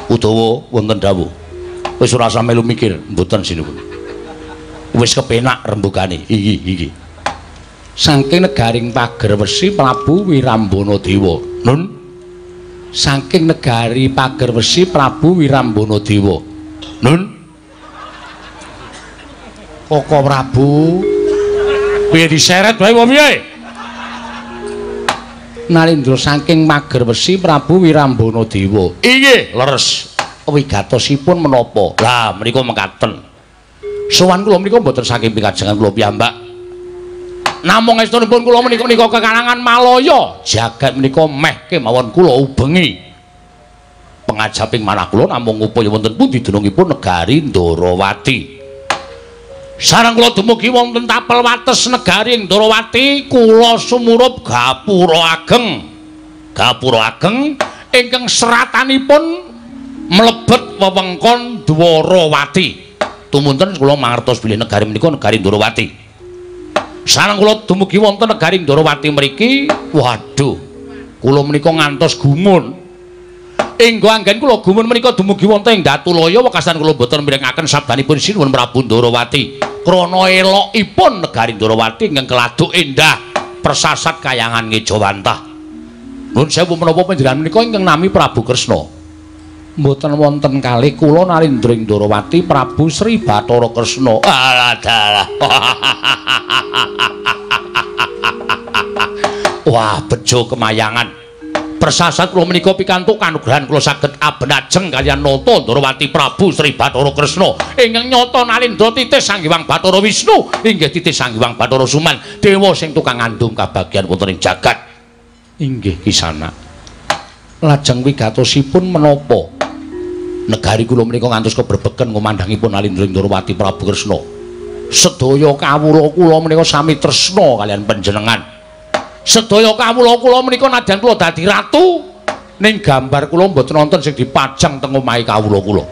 Udawa wonten dawuh. Wis ora usah melu mikir, mboten sinuwun. Wis kepenak rembugane. Iki iki. Saking negaring pager wesi Prabu Wirambana Dewa. Nun Saking negari pager wesi Prabu Wirambana Dewa. nun Koko Prabu piye diseret wae wong piye? Nalindra saking mager wesi Prabu Wirambana Dewa. Inggih, leres. Wigatosipun menapa? Lah menika mekaten. Sowan kula menika mboten saking pikajengan kula piyambak. Namung estunipun kula menika menika kekalangan Malaya. Jagat menika meh kemawon kula ubengi. Pengajaping manah kula namung upaya wonten pundi dunungipun negari Ndarawati. Sareng kula dumugi wonten tapel wates negari Ndarawati, kula sumurup gapura ageng. Gapura ageng ingkang seratanipun mlebet wewengkon Dwarawati. Tumunten kula mangertos bilih negari menika negari Ndarawati. Sareng kula dumugi wonten negari Ndarawati mriki, waduh. Kula menika ngantos gumun. Enggo anggen kula gumun menika dumugi wonten ing Datulaya wekasan kula boten mirengaken sabdanipun Sinuwun Prabu Ndarawati. Krana elokipun negari Ndarawati ingkang keladuk endah persasat kayangan Ngejawantah. Nuwun sewu menapa panjenengan menika ingkang nami Prabu Kresna. mboten wonten kalih kula nalindring Ndarawati Prabu Sri Bathara Kresna. Alah dalah. Wah, bejo kemayangan. Persasat kula menika pikantuk kanugrahan kula saged abenajeng kaliyan nata Ndarawati Prabu Sri Bathara Kresna ingkang nyata nalindra titih Sang Hyang Bathara Wisnu inggih titih Sang Hyang Bathara Suman dewa sing tukang ngandung kabagyan wonten ing jagat. Inggih kisana. Lajeng wigatosipun menapa? Negari kula menika ngantos keberbeken ngomandhangipun nalindra Ndarawati Prabu Kresna. Sedaya kawula kula menika sami tresna kaliyan panjenengan. Sedaya kawula kula menika nadyan kula dadi ratu ning gambar kula mboten wonten sing dipajang teng omahe kawula kula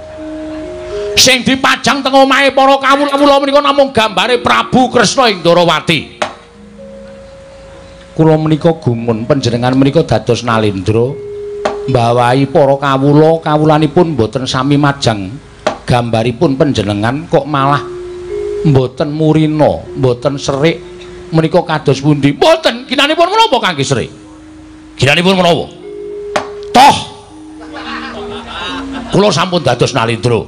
sing dipajang teng omahe para kawula kula menika namung gambare Prabu Kresna ing Ndarawati kula menika gumun panjenengan menika dados nalindra mbawahi para kawula kawulanipun mboten sami majang gambaripun panjenengan kok malah mboten murina mboten serik menika kados pundi? Mboten, ginanipun menapa kangge Sri? Ginanipun menapa? Toh. Kula sampun dados nalindra.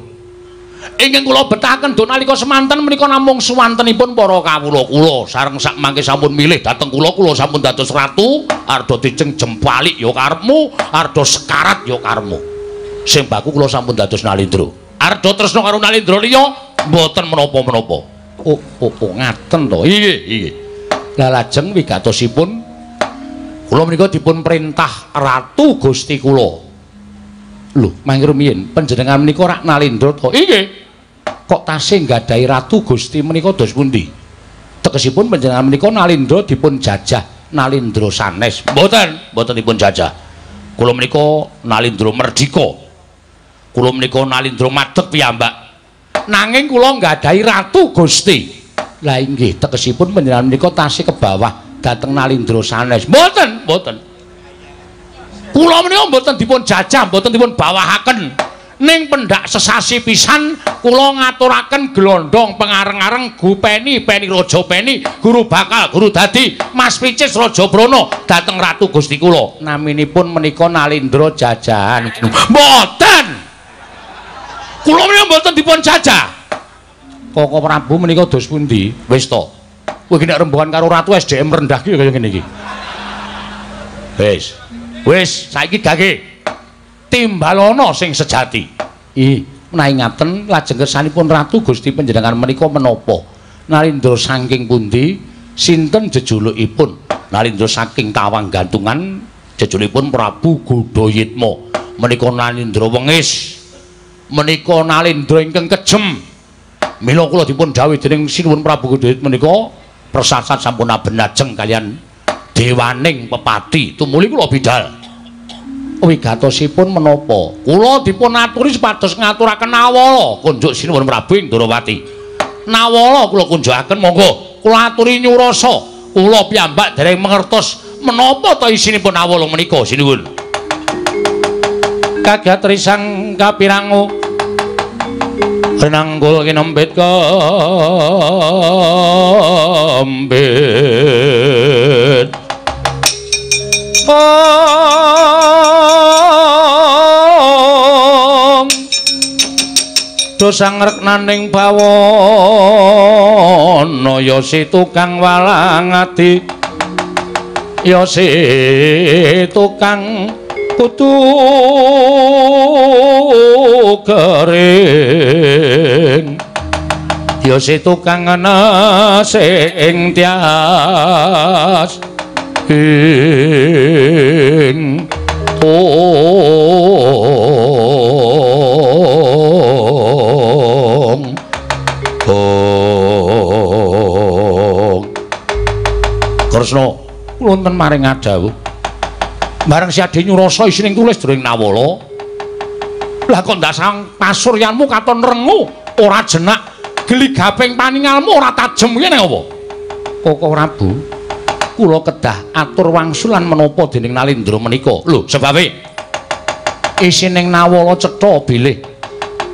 Ingkang kula betahaken do nalika semanten menika namung suwantenipun para kawula kula sareng sak mangke sampun milih dhateng kula kula sampun dados ratu arda diceng jempalik ya karepmu arda sekarat ya karepmu sing baku kula sampun dados nalindra arda tresna karo nalindra liya mboten menapa-menapa oh oh, oh ngaten to nggih nggih Lah lajeng wigatosipun kula menika dipun perintah ratu Gusti kula. Lho, mangke rumiyin panjenengan menika rak nalindra to? Nggih. Kok tasih nggadahi ratu Gusti menika dos pundi? Tegesipun panjenengan menika nalindra dipun jajah nalindra sanes. Mboten, mboten dipun jajah. Kula menika nalindra merdika. Kula menika nalindra madeg piyambak. Nanging kula nggadahi ratu Gusti. Lah inggih tegesipun panjenengan menika tasih ke bawah dhateng Nalindra sanes. Mboten, mboten. Kula menika mboten dipun jajah, mboten dipun bawahaken. Ning pendak sesasi pisan kula ngaturaken glondong pengareng-areng Gupeni, Peni Raja Peni, guru bakal, guru dadi Mas Picis Raja Brana dhateng Ratu Gusti kula. Naminipun menika Nalindra jajahan. Mboten. Kula menika mboten dipun jajah. Koko Prabu menika dos pundi? Wis to. Kowe iki nek rembugan karo ratu SDM rendah ki kaya ngene iki. Wis. Wis, saiki gage. Timbalana sing sejati. Ih, menawi ngaten lajeng kersanipun ratu Gusti panjenengan menika menapa? Nalindra saking pundi? Sinten jejulukipun? Nalindra saking Tawang Gantungan, jejulukipun Prabu Godayitma. Menika Nalindra wengis. Menika Nalindra ingkang kejem. Mila kula dipun dawuh dening Sinuwun Prabu Gedhit menika persasat sampun abenajeng kalian dewaning pepati tumuli kula bidal. Wigatosipun menapa? Kula dipun aturi sepados ngaturaken nawala kunjuk Sinuwun Prabu ing Durawati. Nawala kula kunjukaken monggo kula aturi nyurasa kula piyambak dereng mangertos menapa ta isinipun nawala menika Sinuwun. kagat risang kapirangu renanggul kinembit kembit Om. Dosang reknaning bawana ya si tukang walang ati. Ya si tukang kutu kering ya si tukang ana sing tias. Ing ong ong Kresna wonten maring adawuh bareng si ade nyurasa isining tulis jroning nawala. Lah kok ndasang pasuryanmu katon rengu ora jenak geligaping paningalmu ora tajem ngene apa? Kok Prabu kula kedah atur wangsulan menapa dening Nalindra menika? Lho sebabe isining nawala cetha bilih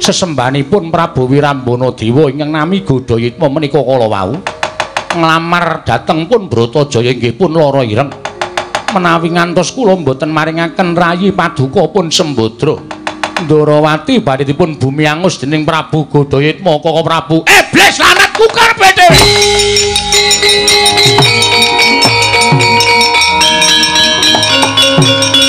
sesembanipun Prabu Wirambana Dewa ingkang nami Godayitma menika kala wau nglamar dhateng pun Bratajaya inggih pun lara ireng menawi ngantos kula mboten maringaken rayi paduka pun Sembadra Ndarawati badhe dipun bumi angus dening Prabu Godayitma Kaka Prabu iblis lanat kukar bedhe manus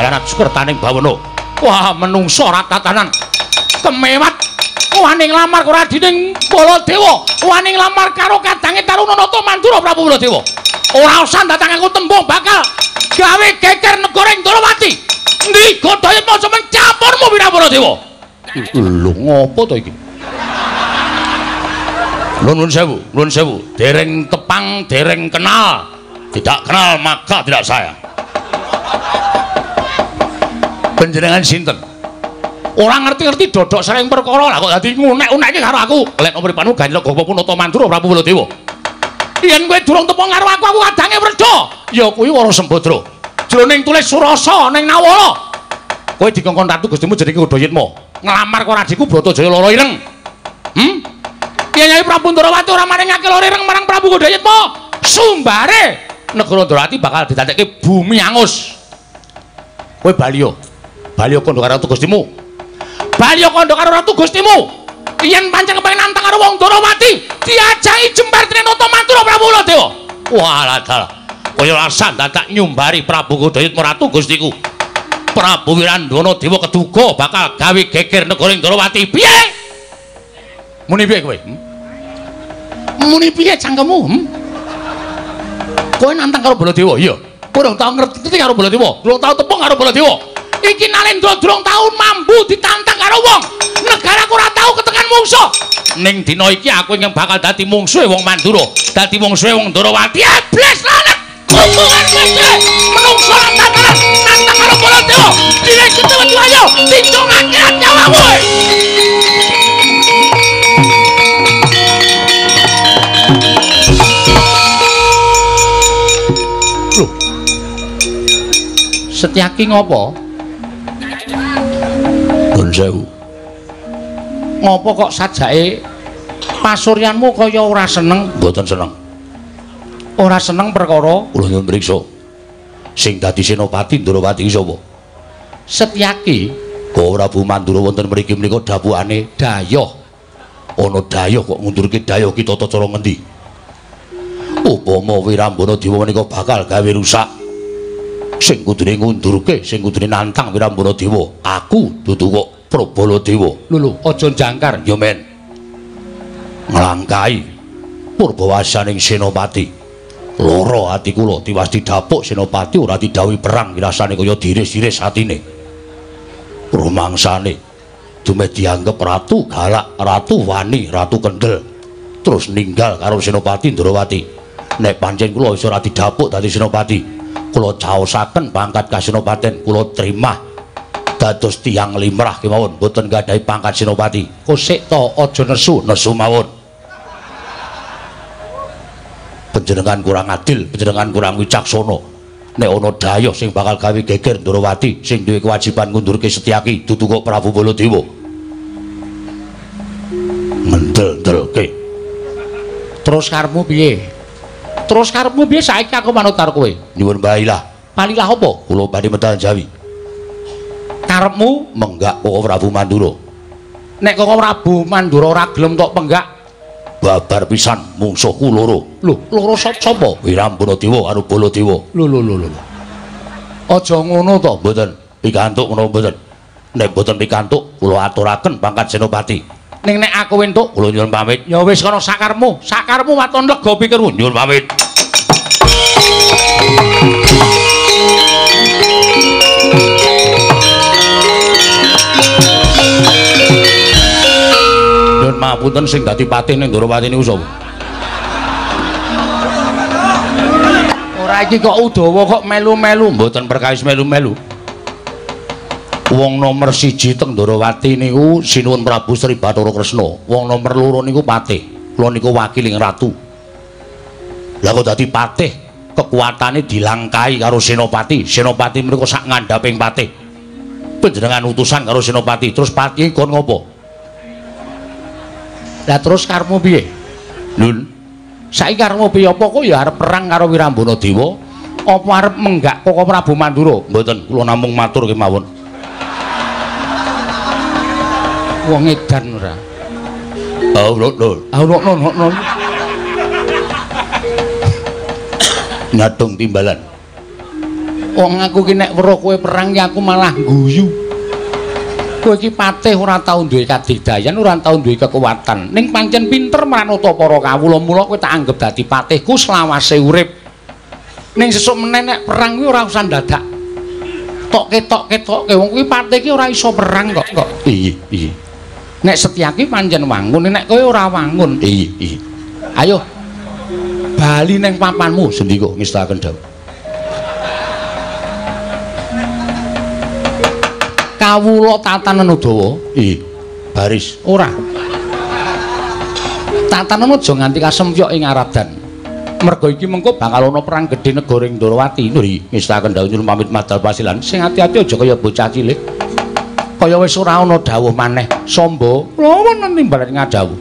maning jajaran sukertaning bawana wah menungso ora tatanan kemewat wani nglamar karo adining Baladewa. Wani nglamar karo kadange Tarunanata Mandura Prabu Baladewa. Ora usah datang aku tembung bakal gawe geger negara Indrawati ndi godhoye mau semen campurmu Wirabala Dewa lho ngopo to iki? Nuwun sewu, nuwun sewu. Dereng tepang, dereng kenal. Tidak kenal maka tidak sayang. Panjenengan sinten? Ora ngerti-ngerti dodok sering perkara lah kok dadi ngunek-unekke karo aku. Lek nomor panu ganjel gopo punata mandura Prabu Baladewa. Yen kowe durung tepung karo aku, aku kadange werda. Ya kuwi wara Sembadra. Jroning tulis surasa ning Nawala. Kowe dikongkon ratu Gustimu jenenge Udayitma. Nglamar karo adikku Bratajaya lara ireng. Hm? Kyai Prabu Ndarawati ora maringake lara ireng marang Prabu Udayitma. Sumbare negara Ndarawati bakal didadekke bumi angus. Kowe Balya. Balya kandha karo Gustimu. Balya kandha karo Ratu Gustimu. Yen pancen kepengin nantang karo wong Ndarawati, diajahi jembar Trinata Mantura Prabu Baladewa. Walah dalah. Kaya lasan dadak nyumbari Prabu Udayitma Ratu Gustiku. Prabu Wirandana Dewa keduga bakal gawe geger negara Ndarawati. Piye? Muni piye kowe? Hmm? Muni piye cangkemmu? Hmm? Kowe nantang karo Baladewa? Iya. Kowe durung tau ngerti karo Baladewa, durung tau tepung karo Baladewa. Iki Nalendra durung tau mambu ditantang karo wong. Negaraku ora tau ketekan mungsuh. Ning dina iki aku ingkang bakal dadi mungsuhe wong Mandura, dadi mungsuhe wong Ndarawati. Iblis lanet. Hubungan gede menungso lan tatanan nantang karo Baladewa. Dine kita wedi ayo tinjongake nyawamu. Loh. Setyaki ngopo? Sewu. Ngopo kok sajake pasuryanmu kaya ora seneng? Mboten seneng. Ora seneng perkara kula nyuwun priksa. Sing dadi senopati Ndarawati iki sapa? Setyaki. Kok Prabu Mandura wonten mriki menika dawuhane Dayoh. Ana Dayoh kok ngundurke Dayoh kita tata cara ngendi? Upama Wirambana Dewa menika bakal gawe rusak. Sing kudune ngundurke, sing kudune nantang Wirambana Dewa, aku dudu kok Prabala Dewa. Lho aja jangkar, ya men. Nglangkai purbawasaning senopati. Lara ati kula tiwas didapuk senopati ora didhawuhi perang rasane kaya diris-iris atine. Rumangsane dume dianggep ratu galak, ratu wani, ratu kendel. Terus ninggal karo senopati Ndarawati. nek pancen kula iso ora didapuk dadi senopati kula caosaken pangkat kasenopaten kula trimah dados tiyang limrah kemawon. Boten gadahi pangkat senopati kosek to aja nesu nesu mawon. Panjenengan kurang adil panjenengan kurang wicaksana. Nek ana dayoh sing bakal gawe geger Ndrawati sing duwe kewajiban ngundurke Setyaki dudu kok Prabu Baladewa. Mendel-ndelke terus karepmu piye terus karepmu piye saiki aku manut karo kowe nyuwun bailah palilah apa kula badhe medal Jawi karepmu menggak kok Prabu Mandura. Nek kok Prabu Mandura ora gelem tok penggak, babar pisan mungsuhku loro. Lho, loro sapa? Wirambana Dewa karo Baladewa. Lho lho lho lho. Aja ngono to, mboten. Pikantuk menawa mboten. Nek mboten pikantuk, kula aturaken pangkat senopati. Ning nek aku entuk, kula nyuwun pamit. Ya wis kana sakarmu, sakarmu waton lega pikirmu. Nyuwun pamit. Nyuwun mapunten sing dadi patih ning Ndrawati niku sapa? Ora iki kok Udawa kok melu-melu, mboten perkawis melu-melu. Wong nomor siji teng Ndrawati niku Sinuwun Prabu Sri Bathara Kresna. Wong nomor loro niku patih. Kula niku wakiling ratu. Lah kok dadi patih, kekuatane dilangkai karo Senopati. Senopati mriku sak ngandhaping patih. Panjenengan utusan karo Senopati, terus patih kon ngopo? Lah terus karepmu piye? Lun, saiki karepmu piye apa kok ya arep perang karo Wirambana Dewa? Apa arep menggak Koko Prabu Mandura? Mboten, kula namung matur kemawon. Wong edan ora. Lho, lho, lho. Nyadong timbalan. Wong aku ki nek weruh kowe perang ki aku malah guyu. Kowe iki patih ora tau duwe kadigdayan, ora tau duwe kekuatan. Ning pancen pinter manut para kawula, mula kowe tak anggap dadi patihku selawase urip. Ning sesuk meneh nek perang kuwi ora usah dadak. Tok ketok ketokke wong kuwi patih ki ora iso perang kok kok. Iya, iya. Nek Setyaki pancen wangun, nek kowe ora wangun. Iya, iya. Ayo. Bali ning papanmu, sendika ngestaken dawuh. kawula tatanen Udawa. Iya. Baris. Ora. Tatanen aja nganti kasempyok ing aradan. Merga iki mengko bakal ana perang gedhe negara ing Ndrawati. Nuri, ngestaken dawuh nyuwun pamit madal pasilan. Sing ati-ati aja kaya bocah cilik. Kaya wis ora ana dawuh maneh. Samba, lawan nimbalan ngadawuh.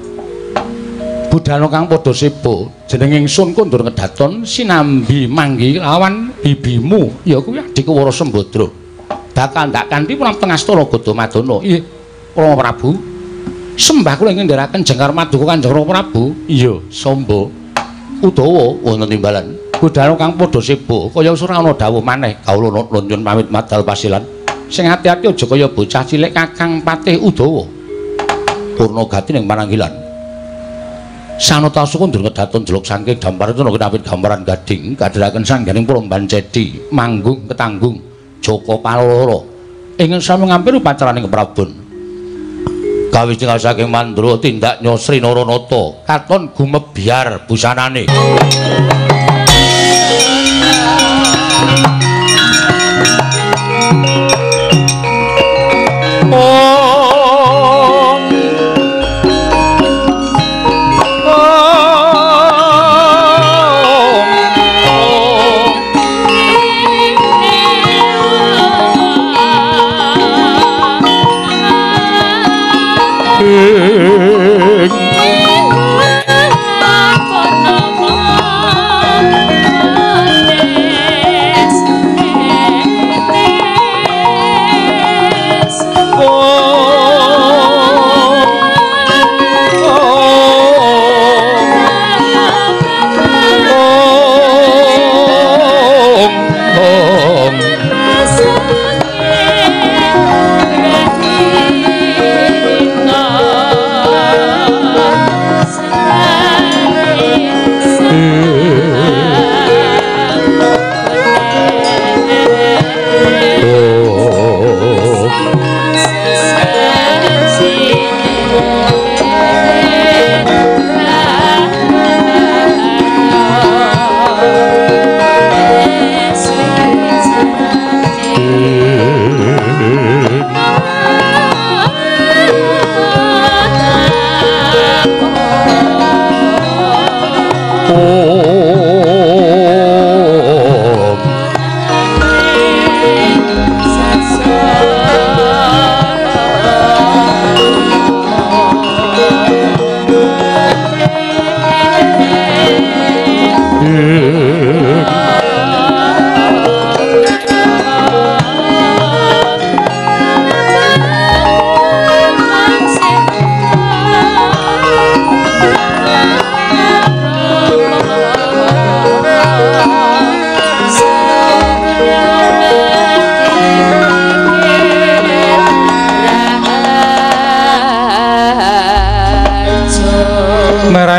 Budhana kang padha sepo, jeneng ingsun kondur ngedaton sinambi manggi lawan bibimu, ya kuwi adikku Wara Sembadra. bakal ndak kanthi pulang tengah stana Gadamadana. Nggih, Rama Prabu. Sembah kula ingkang ndherekaken jengkar maduka Kanjeng Rama Prabu. Iya, Samba. Udawa wonten timbalan. Budhal kang padha sebo, kaya wis ora ana dawuh maneh. Kawula nuntun pamit madal pasilan. Sing ati-ati aja kaya bocah cilik Kakang Patih Udawa. Purna gati ning Mananggilan. Sanata suku ndur kedaton jeluk saking dampar itu kenapit gambaran gading kadhiraken sangganing Promban Cedi manggung ketanggung Joko Paloro ingin sami ngampir upacaraning keprabon kawis tinggal saking mandro tindak nyosri noronoto katon gumebyar busanane more.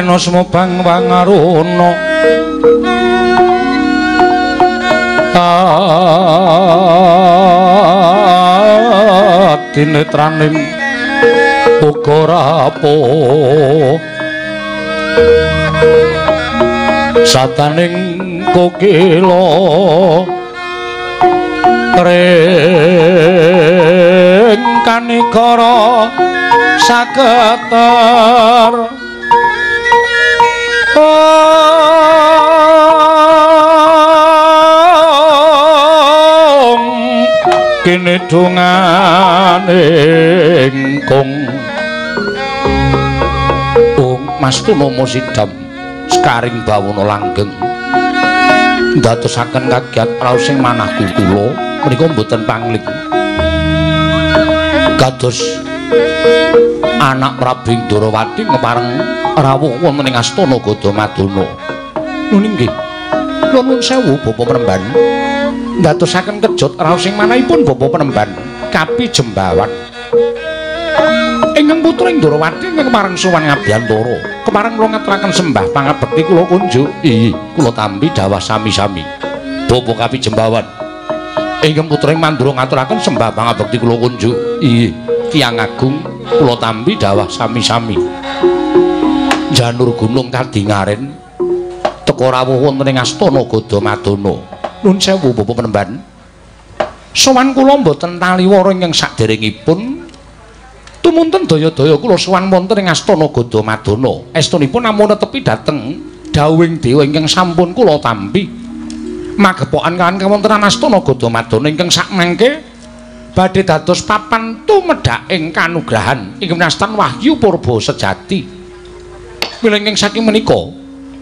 Mereno semubang wangaruno tinetraning uga rapo. Sataning kokila ring kanikara saketer kene dongane kong Ung Mas Tunomo Sidam sekaring bawono langgeng. Ndadosaken kagiat raos sing manah kula menika mboten pangling. Kados anak Prabu Ndorowati ngepareng rawuh wonten ing Astana Gadamadana nun inggih. Nuwun sewu Bapak Premban ndadosaken kejot raos sing manahipun Bapa Penemban. Kapi Jembawan. Ingkang putra ing Ndorowati ingkang marang sowan Ngabyantara. Kemarang kula ngaturaken sembah pangabekti kula kunjuk. Iki kula tampi dawah sami-sami. Bapa Kapi Jembawan. Ingkang putra ing Mandura ngaturaken sembah pangabekti kula kunjuk. Iki Kyang Agung kula tampi dawah sami-sami Janur Gunung Kadingaren teka rawuh wonten ing Astana Gadamadana Nun sewu Bapak Penemban. Sowan kula mboten taliwara ingkang saderengipun tumunten daya-daya kula sowan wonten ing Astana Gadamadana. Estunipun namung netepi dhateng dawuhing dewa ingkang sampun kula tampi. Magepokan kan kawontenan Astana Gadamadana ingkang sakmangke badhe dados papan tumedhaking kanugrahan ing nastan wahyu purba sejati. Milenging saking menika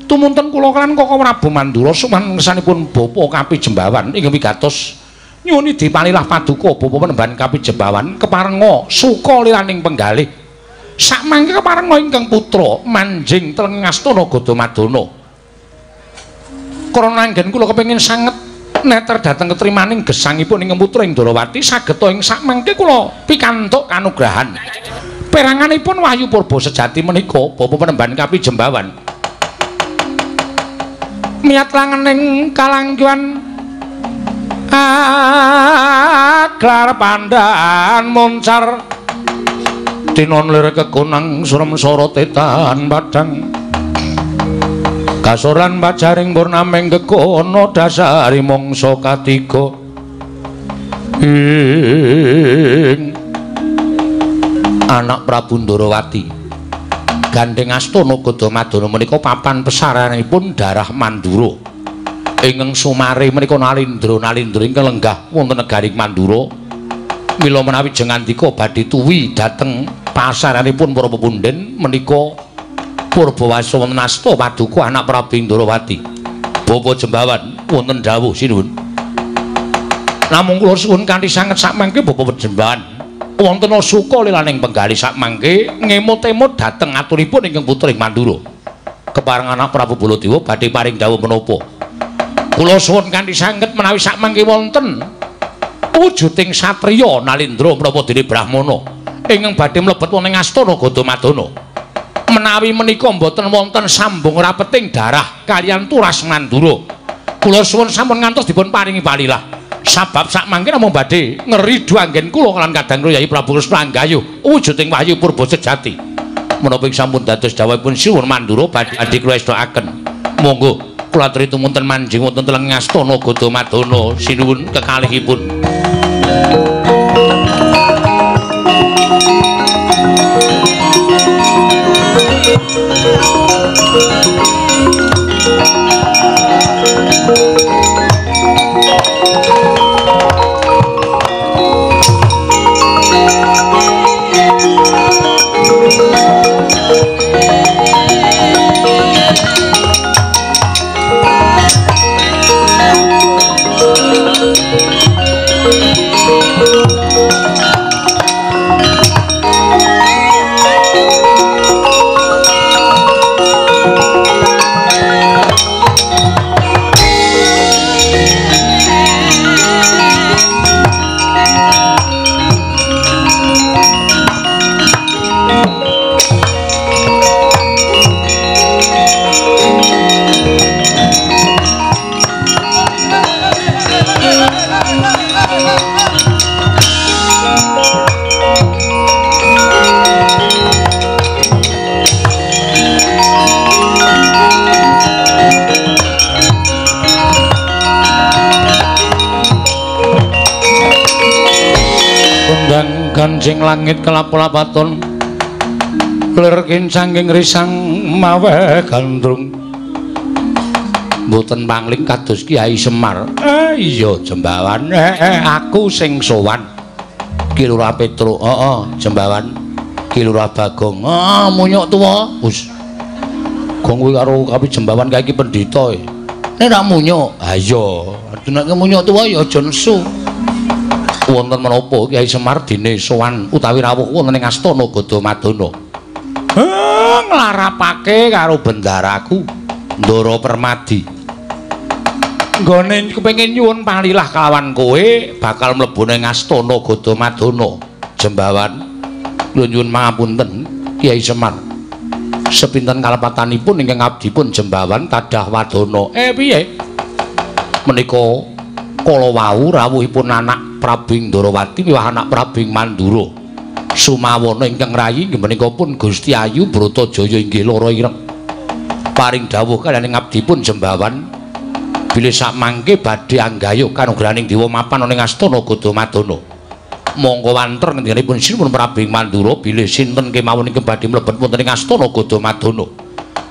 tumunten kula kan Koko Prabu Mandura suman ngersanipun Bapa Kapi Jembawan. Ing wigatos nyuwuni dipanilah paduka Bapa Penemban Kapi Jembawan keparenga suka liraning penggalih. Sakmangke keparenga ingkang putra manjing teleng astana Gadamadana krana anggen kula kepengin sanget neter dhateng ketrimaning gesangipun ing putra ing Darawati saged ing sakmangke kula pikantuk kanugrahan peranganipun wahyu purba sejati menika Bapa Penemban Kapi Jembawan. Miat langening kalangguan aglar pandan moncar tinon lir kekunang surem sorotetan badang kasoran bajaring purnameng kekono dasari mongso katiga. Ing anak Prabu Ndorowati gandeng astana Gadamadana menika papan pesaranipun darah Mandura. Ingkang sumare menika Nalindra Nalindra ingkang lenggah wonten negari Mandura. Mila menawi jengandika badhe tuwi dhateng pasaranipun para pepunden menika Purbawasa wonten asta paduka anak Prabu Indrawati. Bapa Jembawan wonten dawuh sinuwun. Namung kula suwun kanthi sanget sakmangke Bapa Jembawan wonten suka lilaning penggali sak mangke ngemot-emot dhateng aturipun ingkang putri Mandura. Kepareng anak Prabu Baladewa badhe paring dawuh menapa? Kula suwun kanthi sanget menawi sak mangke wonten wujuding satriya Nalindra menapa dene Brahmana ingkang badhe mlebet wonten astana Gadamadana. Menawi menika mboten wonten sambung rapeting darah kalian turas Mandura. Kula suwun sampun ngantos dipun paringi palilah. Sabab sak mangke namung badhe ngeridu anggen kula lan kadang Kyai Prabu Kresna Anggayuh wujuding wahyu purba sejati. Menapa sampun dados dawuhipun siwun Mandura badhe adik kula estakaken monggo kula aturi tumunten manjing wonten teleng astana Gadamadana. Sinuwun kekalihipun langit kelap-lapaton lir kincanging risang mawe gandrung. Mboten pangling kados Kiai Semar. Eh iya jembawan. Eh, eh aku sing sowan. Ki Lurah Petro oh, oh, jembawan. Ki Lurah Bagong. Ah munyuk tuwa. Wis gong kuwi karo kapi jembawan kae iki pendhita e. Nek ra munyuk ha iya. Nek munyuk tuwa ya aja nesu wonten menapa Kyai Semar dene sowan utawi rawuh wonten ing Astana Gadamadana. Heh, nglarapake karo bendaraku Ndara Permadi. Nggone kepengin nyuwun palilah kelawan kowe bakal mlebu ning Astana Gadamadana. Jembawan nyuwun mangapunten Kyai Semar. Sepinten kalepatanipun ingkang abdipun Jembawan tadah wadana. Eh piye? Menika kala wau rawuhipun anak Prabu Ndrawati miwah anak Prabu Mandura. Sumawana ingkang rayi menika pun Gusti Ayu Bratajaya inggih lara ireng. Paring dawuh kaliyan ing abdipun Jembawan bilih sak mangke badhe anggayuh kanugraning Dewa mapan ning Astana Gadamadana. Monggo wanter ngendikipun sinuwun Prabu Mandura bilih sinten kemawon ingkang badhe mlebet wonten ing Astana Gadamadana.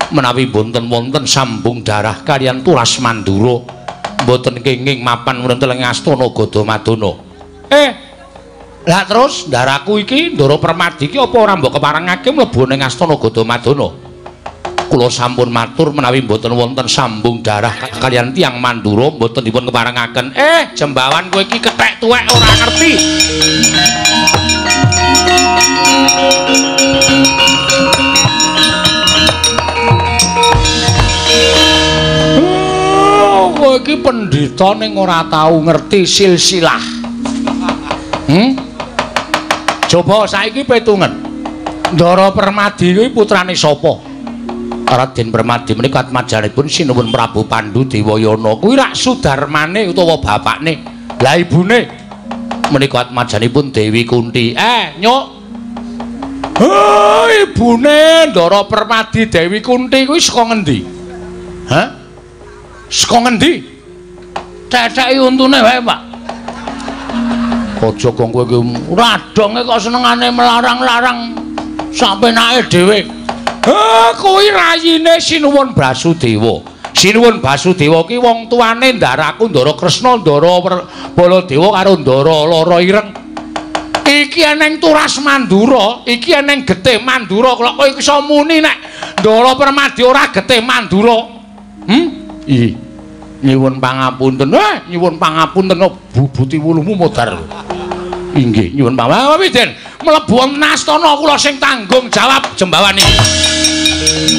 Menawi wonten-wonten sambung darah kaliyan Turas Mandura mboten kenging mapan wonten ing astana Gadamadana. Eh. Lah terus ndaraku iki Ndara Permadi iki apa ora mbok keparengake mlebu ning astana Gadamadana? Kula sampun matur menawi mboten wonten sambung darah kalian tiang Mandura mboten dipun keparengaken. Eh, jembawan kowe iki kethek tuwek ora ngerti. Iki pendhita ning ora tau ngerti silsilah. Hmm? Coba saiki petungen. Ndara Permadi kuwi putrane sapa? Raden Permadi menika atmajanipun sinuwun Prabu Pandhu Dewayana. Kuwi rak sudarmane utawa bapakne. Lah ibune menika atmajanipun Dewi Kunti. Eh, nyuk. Oh, ibune Ndara Permadi Dewi Kunti kuwi saka ngendi? Hah? Saka ngendi? Ceceki untune wae, Pak. Aja kok kowe iki radonge kok senengane melarang-larang sampe nake dhewe. Ha, kuwi rayine Sinuwun Basudewa. Sinuwun Basudewa ki wong tuane Ndaraku Ndara Kresna, Ndara Baladewa karo Ndara Lara Ireng. Iki eneng Turas Mandura, iki eneng Getih Mandura. Kok kowe iso muni nek Ndara Permadi ora Getih Mandura? Hm? Ih. Nyuwun pangapunten. Eh, nyuwun pangapunten bubuti wulumu modar. Inggih, nyuwun pangapunten. Mlebu nastana kula sing tanggung jawab jembawan iki.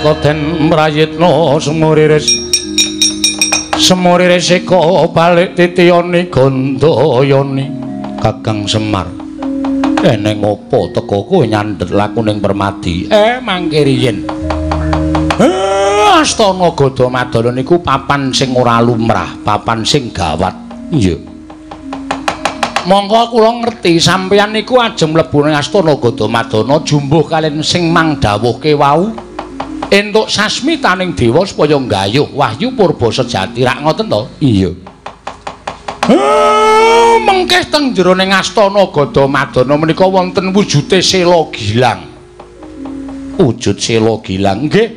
Marika den mrayitna semuriris semuriris eka balik titiyane gandayani kakang semar. Eneng apa teko kowe nyandhet lakuning permadi? Eh mangke riyin eh astana gadamadana niku papan sing ora lumrah papan sing gawat. Iya. Monggo kula ngerti sampeyan niku ajeng mlebu ning astana gadamadana jumbuh kalian sing mangdawuhke wau entuk sasmitaning dewa supaya nggayuh. Wahyu purba sejati rak ngoten to? Iya. Mengkeh teng jroning astana gadamadana menika wonten wujute sela gilang. Wujud sela gilang nggih.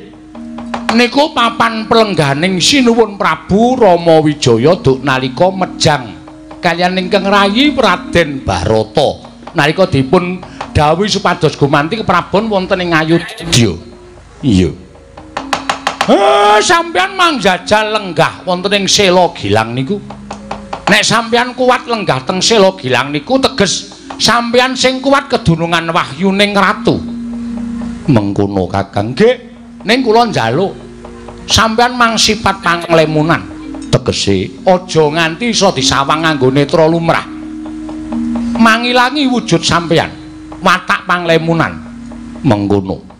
Niku papan pelengganing sinuwun prabu rama wijaya duk nalika mejang. Kaliyan ingkang rayi raden barata. Nalika dipun dawuh supados gumanti keprabon wonten ing ayodya iya Eh, sampean mang jajal lenggah wonten ing Sela Gilang niku. Nek sampean kuat lenggah teng Sela Gilang niku teges sampean sing kuat kedunungan wahyuning ratu. Mengkono Kakang. Nggih, ning kula njaluk sampeyan mang sifat panglemunan. Tegese aja nganti iso disawang nganggo netra lumrah. Mangilangi wujud sampeyan. Watak panglemunan. Mengkono.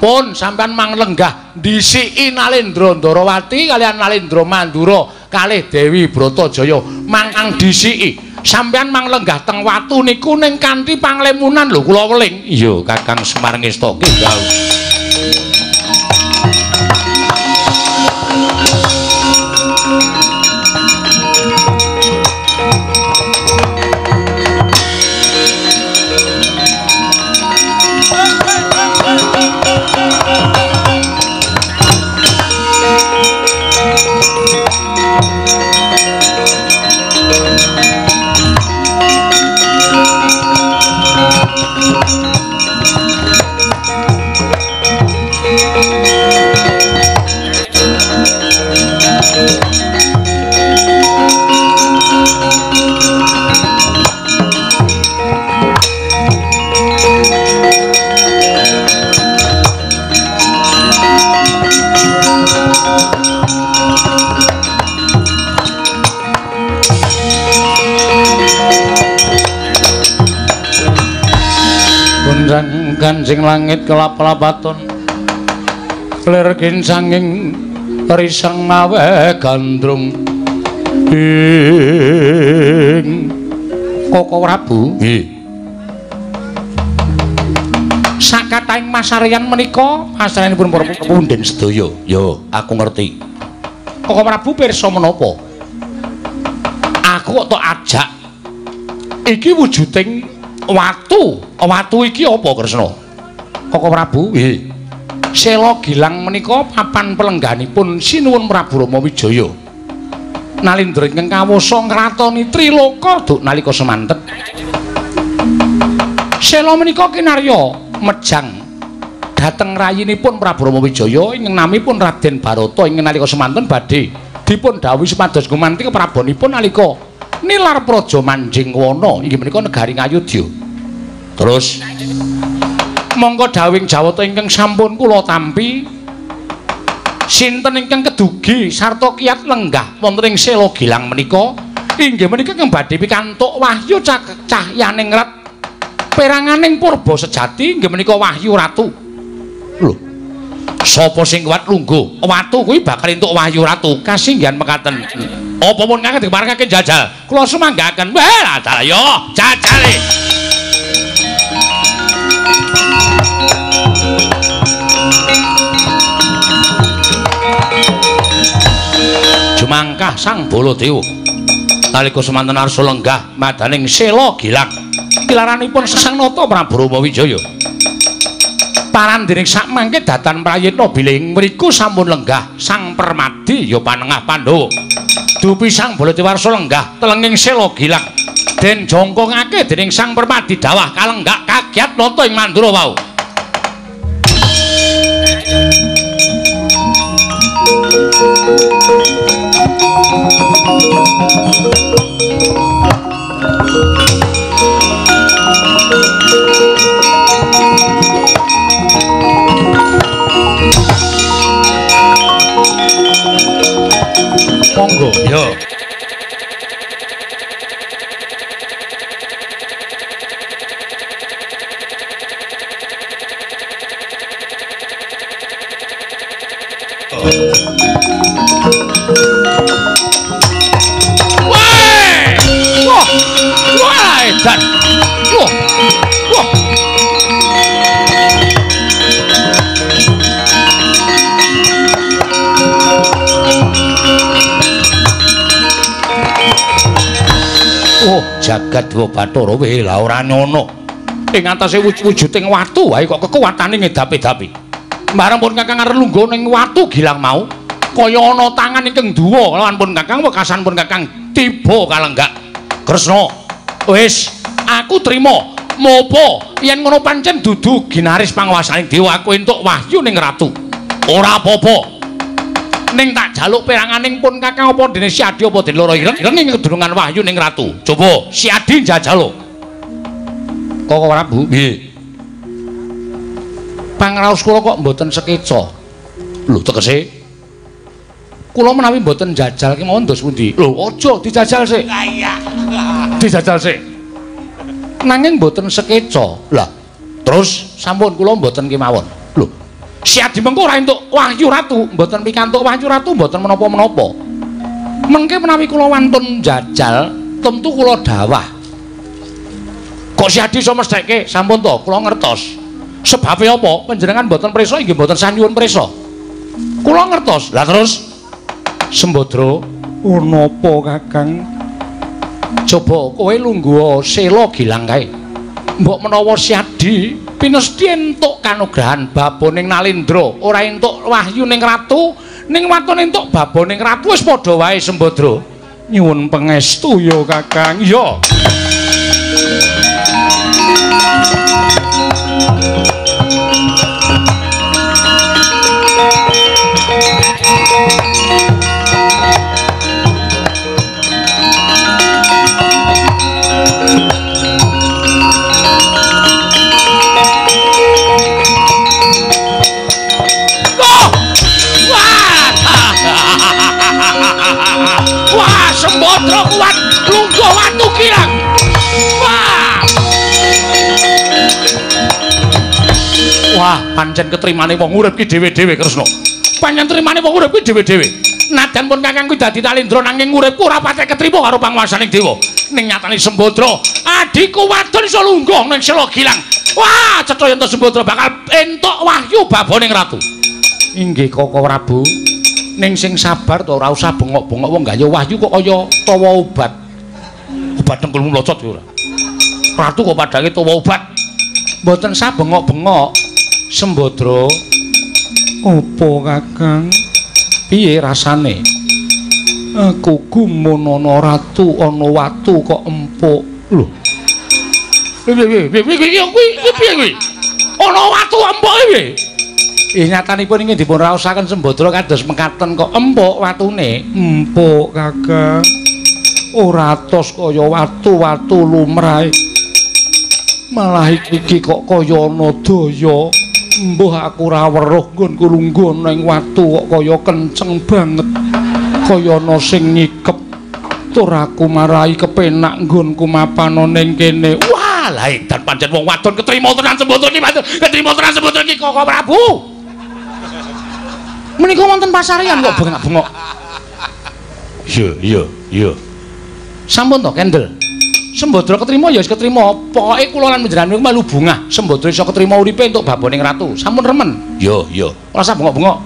Pun sampeyan mang lenggah disiki Nalendra Ndarawati kalian Nalendra Mandura kalih Dewi Bratajaya mangkang disiki. sampeyan mang lenggah teng watu niku ning kanthi panglemunan lho kula weling iya Kakang Semar Ngesta Kidal Kanjeng langit kelap-lapaton Lir kincanging risang mawe gandrung. Ing Koko Prabu. Nggih. Sakataing masaryan menika masaryanipun para punden sedaya. Yo aku ngerti. Koko Prabu pirsa menapa? Aku kok tok ajak. Iki wujuding watu. Watu iki apa Kresna Koko Prabu? Nggih Sela Gilang menika papan pelengganipun Sinuwun Prabu Rama Wijaya Nalindra ingkang kawasa ngratoni Triloka duk nalika semanten Sela menika kinarya mejang. Dhateng rayinipun Prabu Rama Wijaya ingkang namipun Raden Barata ingkang nalika semanten badhe dipun dawuhi supados gumanti keprabonipun nalika nilar praja manjing wana inggih menika negari Ngayodya. Terus monggo dawing Jawata ingkang sampun kula tampi. Sinten ingkang kedugi sarta kiyat lenggah wonten ing Sela Gilang menika? Inggih menika ingkang badhe pikantuk wahyu cahyaning rat peranganing purba sejati. Inggih menika wahyu ratu. Lho. Sapa sing kuat lungguh watu kuwi bakal entuk wahyu ratu. Kasinggihan mekaten. Apa pun kangge diparingake jajal. Kula sumanggaken. Wah ayo jajale Jumangkah Sang Baladewa? Nalika semanten arsa lenggah madaning sela gilang. Kilaranipun Sesangnata Prabu Rama Wijaya parandiring sak mangke datan prayitna bilih mriku sampun lenggah Sang Permadi ya panengah Pandhawa. Dupi Sang Baladewa arsa lenggah telenging sela gilang den jongkongake dening Sang Permadi. Dawah kalenggak kagiat nata ing mandura wau. monggo Jagat Dewa Bathara weh la ora nyono. Ing atase wujuding watu wae kok kekuatane ngedapi-dapi. Marang pun Kakang arep lungguh ning watu gilang mau, kaya ana tangan ingkang duwa lawan pun Kakang wekasan pun Kakang tiba kalenggak. Kresna, wis aku trima. Mopo yen ngono pancen dudu ginaris panguwasaning dewa aku entuk wahyu ning ratu. Ora apa-apa. Ning tak jaluk peranganing pun kakang apa dene si adi apa dene loro ireng ireng ing kedurungan wahyu ning ratu coba si adi njajal kok ora bu nggih pangraos kula kok mboten sekeca. Lho tegese kula menawi mboten jajal ki mawon dos pundi? Lho aja dijajal sik. Dijajal sik. Nanging mboten sekeca. Lah, terus sampun kula mboten kemawon. Lho, Siadi mengko ora entuk Wahyu Ratu, mboten pikantuk Wahyu Ratu mboten menapa-menapa. Mengke menawi kula wantun jajal, tentu kula dawah. Kok Siadi iso mestheke? Sampun to, kula ngertos. Sebabe apa? Panjenengan mboten prisa inggih mboten sanyuwun prisa. Kula ngertos. Lah terus Sembadra, oh napa Kakang? Coba kowe lungguh sela gilang kae. Mbok menawa Siadi pinesti entuk kanugrahan baboning Nalindra, ora entuk wahyu ning ratu, ning watune entuk baboning ratu wis padha wae Sembadra. Nyuwun pangestu ya Kakang. Ya. Sembodro kuat lungguh watu kirang. Wah! Wah, pancen ketrimane wong urip ki dhewe-dhewe Kresna. Pancen trimane wong urip ki dhewe-dhewe. Nadan pun kakang kuwi dadi talendra nanging uripku ora patek ketrima karo panguwasaning dewa. Ning nyatane Sembadra, adikku wadon iso lungguh ning Sela Gilang. Wah, cetha yen Sembadra bakal entuk wahyu baboning ratu. Inggih Koko Prabu. Ning sing sabar to ora usah bengok-bengok wong gaya wahyu kok kaya tawa obat. Obat dengkulmu mlocot ora. Ratu kok padange tawa obat. Mboten sah bengok-bengok. Sembadra. Apa Kakang? Piye rasane? Aku gumun ana ratu ana watu kok empuk. Lho. Piye piye piye piye kuwi piye kuwi? Ana watu empuk piye? Eh nyatanipun ingin dipun raosaken Sembadra kados mekaten kok empuk watune. Empuk Kakang. Ora atos kaya watu-watu lumrahe. Malah iki kok kaya ana daya. Mbuh aku ora weruh nggonku lungguh ning watu kok kaya kenceng banget. Kaya ana sing nyikep. Tur aku marai kepenak nggonku mapan ning kene. Wah, lah edan pancen wong wadon ketrima tenan Sembadra iki, Mas. Ketrima tenan Sembadra iki Koko Prabu. Menika wonten pasarian kok bengak-bengok. Iya, iya, iya. Sampun to, Kendel. Sembadra ketrima ya wis ketrima. Pokoke kula lan panjenengan niku melu bungah. Sembadra iso ketrima uripe entuk baboning ratu. Sampun remen. Iya, iya. Ora usah bengok-bengok.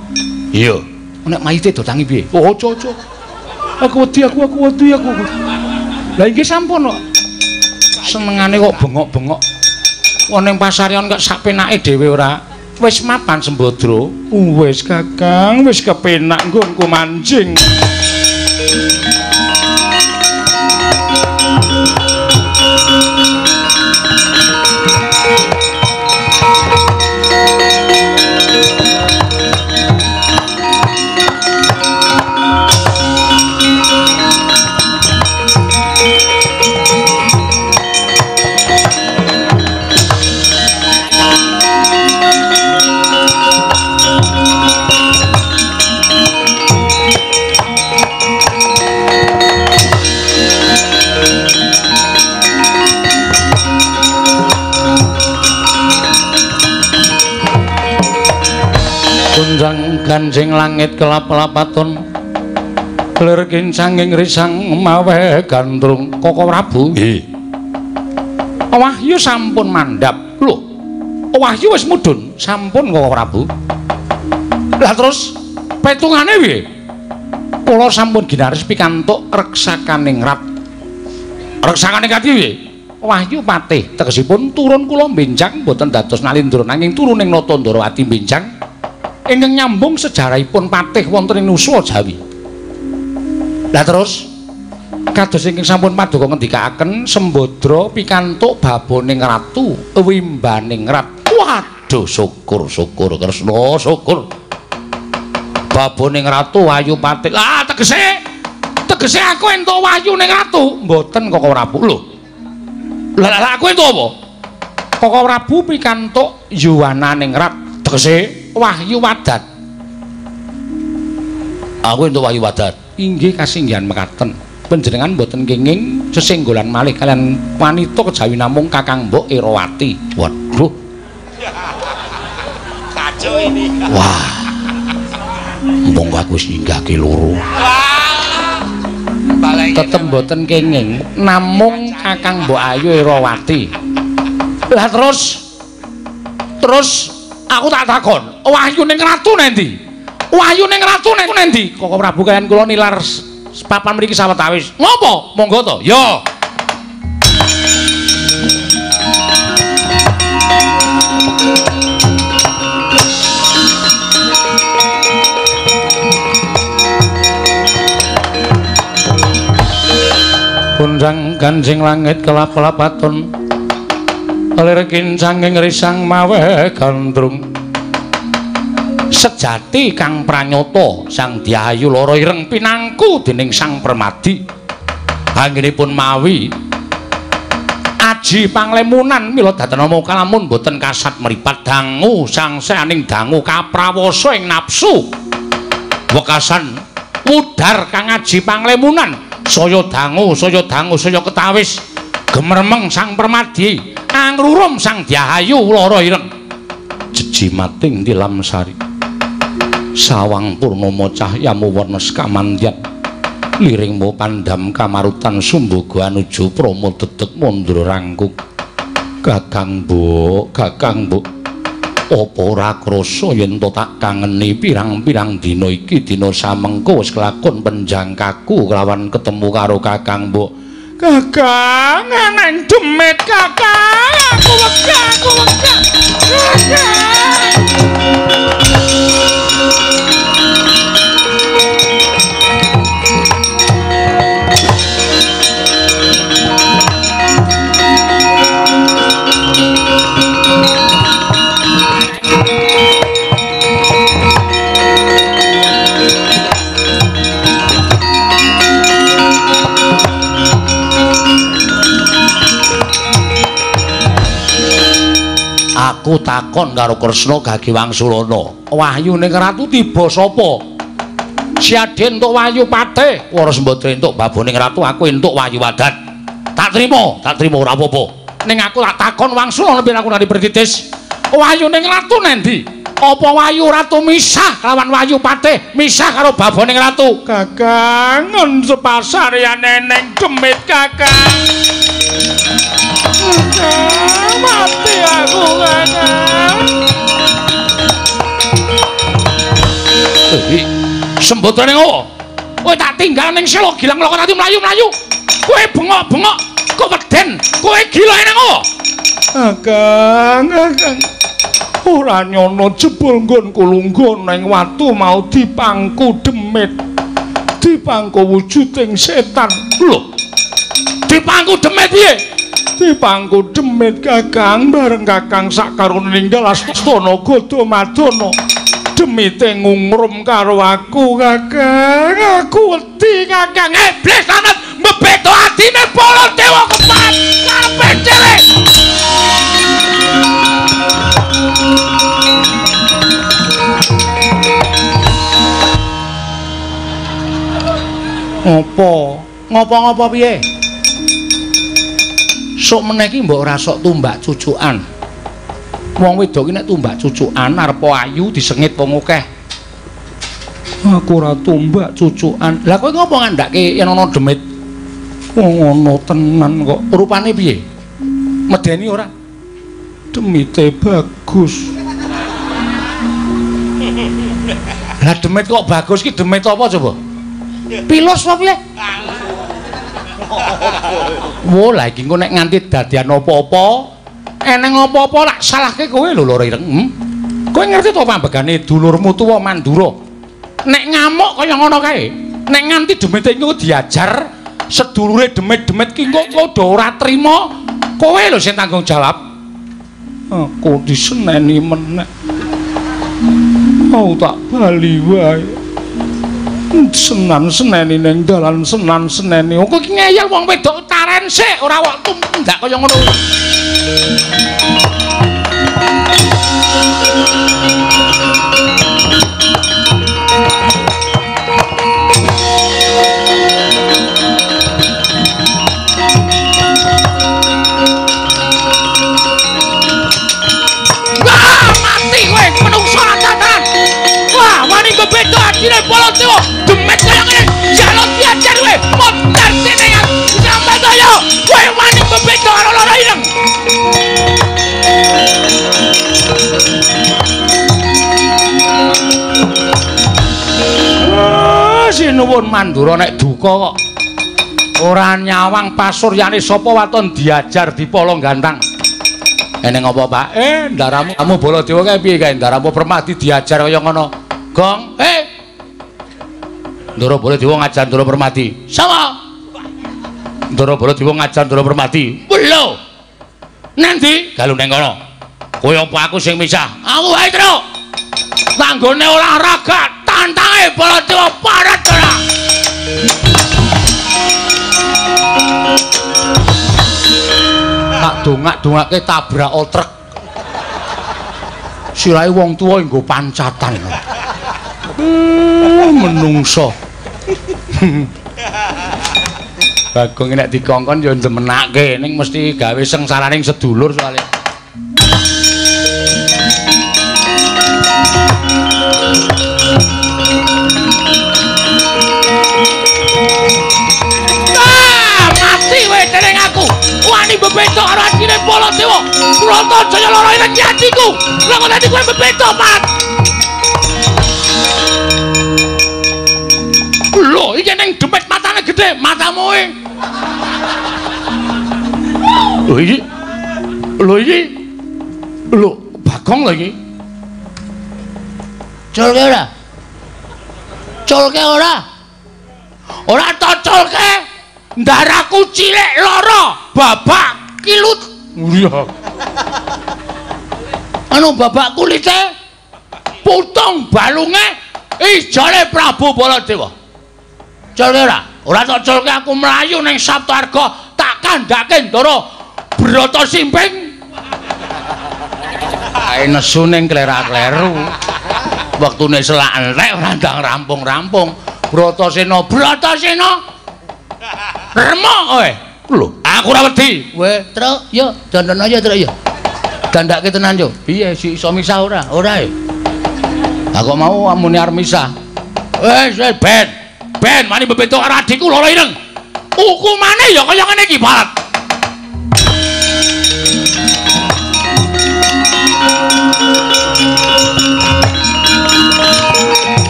Iya. Nek mayite dodangi piye? Oh, aja, aja. Aku wedi, aku aku wedi aku. Lah iki sampun kok. Senengane kok bengok-bengok. Wong ning pasarian kok sak penake dhewe ora. Wis mapan Sembadra. Wis Kakang, wis kepenak nggonku manjing. Ganjing langit kelap-lapaton Lir kincanging risang mawe gandrung Koko Prabu. Nggih. Wahyu sampun mandhap. Lho Wahyu wis mudhun. Sampun Koko Prabu. Lah terus petungane piye? Kula sampun ginaris pikantuk reksakaning rat. Reksakaning kati piye? Wahyu patih tegesipun turun kula benjang boten dados nalindra nanging turun ing Natandrawati benjang ingkang nyambung sejarahipun patih wonten ing Nusa Jawi. Lah terus kados ingkang sampun paduka ngendikaaken Sembadra pikantuk baboning ratu wimbaning rat. Waduh syukur syukur Kresna syukur. Baboning ratu Ayu Patih. Lah tegese tegese aku entuk ning ratu. Mboten kok Prabu lho. Lah lah aku entuk apa? Koko Prabu pikantuk yuwananing rat Tegese Wahyu Wadat. Aku entuk Wahyu Wadat. Inggih kasinggihan mekaten. Panjenengan boten kenging sesenggolan malih kalian wanita kejawi namung Kakang Mbok Erawati. Waduh. Kacau ini. Wah. Mbong aku singgahke loro. Tetep boten kenging namung Kakang Mbok Ayu Erawati. Lah terus terus aku tak takon, Wahyu ning ratu nendi? Wahyu ning ratu nendi? Koko Prabu kalian kula nilar papan mriki sawetawis. Ngopo? Monggo to. Yo. Punjang ganjing langit kelap-kelapaton Alir kincanging risang mawe gandrung. Sejati kang pranyoto sang diayu loro ireng pinangku dening sang permadi. Anginipun mawi. Aji panglemunan mila datenama kalamun boten kasat meripat dangu sang saning dangu kaprawoso ing nafsu wekasan mudar kang aji panglemunan saya dangu saya dangu saya ketawis. Gemermeng sang permadi angrurum sang diayu lara ireng. Jejimating tilam sari sawang purnama cahyamu warna kamandyan. Liringmu pandam kamarutan sumbuga anuju promo dedek mundur rangkuk. Kakang mbok kakang mbok apa ora krasa yen to tak kangeni pirang-pirang dina iki dina samengko wis kelakon penjangkaku kelawan ketemu karo kakang mbok kakang nang demit kakang aku wegah aku wegah. Kakang aku takon karo Kresna Gagiwang Sulana. Wahyu ning ratu tiba sapa? Siaden entuk Wahyu Patih, Wara Sembadra entuk baboning ratu, aku entuk Wahyu Wadat. Tak trimo, tak trimo ora apa-apa. Ning aku tak takon wangsul lebih aku nari bertitis. Wahyu ning ratu nendi? Apa Wahyu Ratu misah lawan Wahyu Patih, misah karo baboning ratu? Kakang, ngon sepasariyane ning demit Kakang. Mati aku kakang sembotrane ngopo kowe tak tinggal ning selo gilang lokon ati mlayu-mlayu kowe bengok-bengok kok weden? Kowe gila nang ngopo kakang kakang ora nyono jebul nggon kulunggon ning watu mau dipangku demit. Dipangku wujuding setan. Lho dipangku demit piye dipangku demit kakang bareng kakang sakarone ninggal astana godo madana demite ngungrum karo aku kakang. Aku wedi kakang. Iblis sanad mbeto atine para dewa kepat. Kabeh cilik. Ngopo? Ngopo-ngopo piye sok meneh iki mbok ora sok tumbak cucukan. Wong wedok iki nek tumbak cucukan arep ayu disengit wong akeh. Aku ora tumbak cucukan. Lah kowe ngopo ngandake yen ana demit? Wong ana tenan kok. Rupane piye? Medeni ora? Demite bagus. Lah demit kok bagus ki demit apa coba? Pilus apa piye? Wo lah iki nek nganti dadian apa-apa, eneng apa-apa lak salahke kowe lho lho ireng. Hmm? Kowe ngerti to pambegane dulurmu tuwa Mandura? Nek ngamuk kaya ngono kae, nek nganti demit iki diajar sedulure demit-demit ki engko do ora trima, kowe lho sing tanggung jawab. Aku diseneni meneh. Mau tak bali wae. Senan seneni ning dalan senan seneni. Kok iki ngeyel wong wedok taren sik ora kok ndak kaya ngono nuwun mandura nek duka kok. Ora nyawang pasuryane sapa waton diajar dipolo gantang eneng apa Pak? Eh ndaramu kamu Baladewa kae piye kae? Ndaramu permati diajar kaya ngono. Gong eh! Ndara Baladewa ngajar Ndara Permati sapa? Ndara Baladewa ngajar Ndara Permati lho nanti galu neng kono. Kowe apa aku sing misah? Aku wae tru. Tanggone olahraga tantange Baladewa parat tak dongak-dongake tabrak otrek sirahe wong tuwa nggo pancatan. Hmm, menungso. Bagong nek dikongkon ya ndemenake ning mesti gawe sengsaraning sedulur soalnya bebeto karo atine Baladewa. Bratajaya lara ing atiku. Lah dadi kowe bebeto, Pak? Lho, iki ning demet matane gedhe, matamu e. Lho iki. Lho iki. Lho, Bagong lho iki. Colke ora? Colke ora? Ora tocolke. Ndaraku cilik lara, babak kilut. Iya. Anu babak kulite putung balunge ijole Prabu Baladewa. Colke ora? Ora tak colke aku mlayu ning Saptarga tak kandhake Ndara Brata Simping. Ae nesu ning klerak-kleru. Wektune selak entek ora ndang rampung-rampung. Bratasena, Bratasena. Remok kowe. Lho, aku ora wedi. Kowe, Truk, yo dandan aja, Truk, yo. Dandake tenan, yo. Piye si iso misah ora? Ora e. Aku mau amune arep misah. Wes, wes ben. Ben, mani bebeto karo adikku lara ireng. Hukumane ya kaya ngene iki, Barat.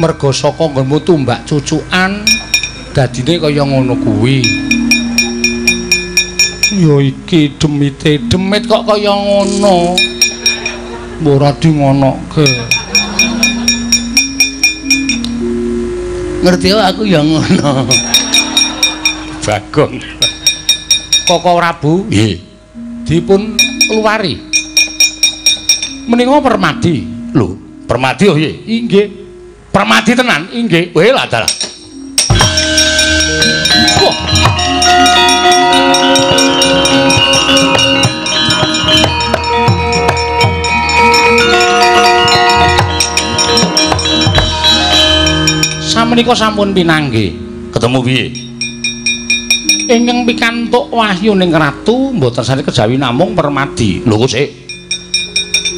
Mergo saka nggonmu tumbak cucukan dadine kaya ngono kuwi. Ya iki demite demit kok kaya ngono. Ora di ngonoke. Ngerti aku ya ngono. Bagong. Koko Prabu, nggih. Dipun luwari. Menika Permadi. Lho, Permadi oh nggih. Inggih. Permadi tenan, inggih. Weh lah dalah. Wah. Samenika sampun pinanggih. Ketemu piye? Ingkang pikantuk wahyu ning ratu mboten sane kejawi namung Permadi. Lho kok sik.